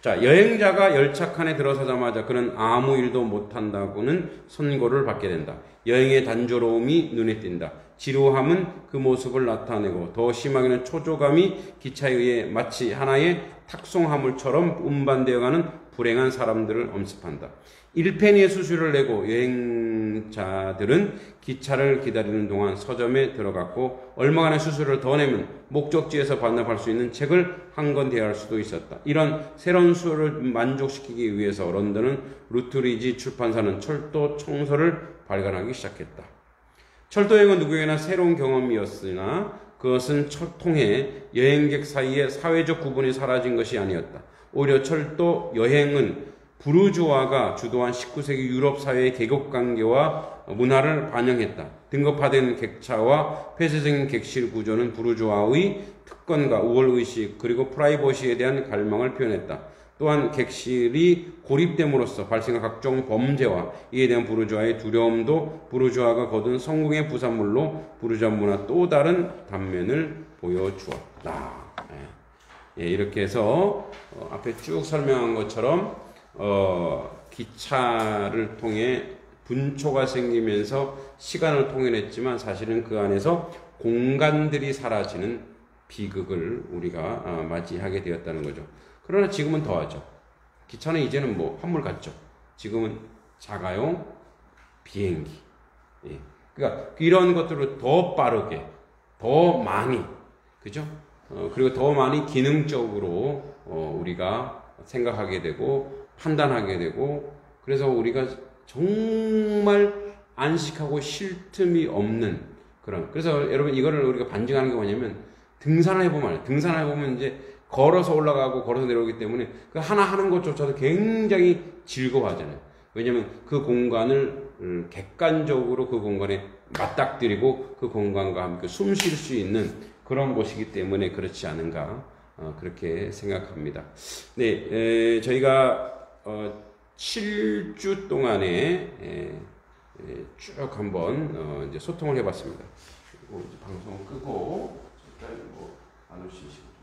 Speaker 1: 자, 여행자가 열차칸에 들어서자마자 그는 아무 일도 못한다고는 선고를 받게 된다. 여행의 단조로움이 눈에 띈다. 지루함은 그 모습을 나타내고 더 심하게는 초조감이 기차에 의해 마치 하나의 탁송화물처럼 운반되어가는 불행한 사람들을 엄습한다. 1페니의 수수료를 내고 여행자들은 기차를 기다리는 동안 서점에 들어갔고 얼마간의 수수료를 더 내면 목적지에서 반납할 수 있는 책을 한 권 대여할 수도 있었다. 이런 새로운 수요를 만족시키기 위해서 런던은 루트리지 출판사는 철도 청소를 발간하기 시작했다. 철도 여행은 누구에게나 새로운 경험이었으나 그것은 통해 여행객 사이에 사회적 구분이 사라진 것이 아니었다. 오히려 철도 여행은 부르주아가 주도한 19세기 유럽 사회의 계급 관계와 문화를 반영했다. 등급화된 객차와 폐쇄적인 객실 구조는 부르주아의 특권과 우월의식 그리고 프라이버시에 대한 갈망을 표현했다. 또한 객실이 고립됨으로써 발생한 각종 범죄와 이에 대한 부르주아의 두려움도 부르주아가 거둔 성공의 부산물로 부르주아 문화 또 다른 단면을 보여주었다. 예, 이렇게 해서 어, 앞에 쭉 설명한 것처럼 어, 기차를 통해 분초가 생기면서 시간을 통일했지만 사실은 그 안에서 공간들이 사라지는 비극을 우리가 어, 맞이하게 되었다는 거죠. 그러나 지금은 더하죠. 기차는 이제는 뭐 화물 같죠. 지금은 자가용 비행기. 예. 그러니까 이런 것들을 더 빠르게, 더 많이, 그죠? 어, 그리고 더 많이 기능적으로 어, 우리가 생각하게 되고 판단하게 되고 그래서 우리가 정말 안식하고 쉴 틈이 없는 그런 그래서 여러분 이거를 우리가 반증하는 게 뭐냐면 등산을 해보면 등산을 해보면 이제 걸어서 올라가고 걸어서 내려오기 때문에 그 하나 하는 것조차도 굉장히 즐거워하잖아요. 왜냐하면 그 공간을 음, 객관적으로 그 공간에 맞닥뜨리고 그 공간과 함께 숨 쉴 수 있는 그런 곳이기 때문에 그렇지 않은가 어, 그렇게 생각합니다. 네, 에, 저희가 어, 7주 동안에 에, 에, 쭉 한번 어, 소통을 해봤습니다. 그리고 방송 끄고 일단 뭐안 오시시고.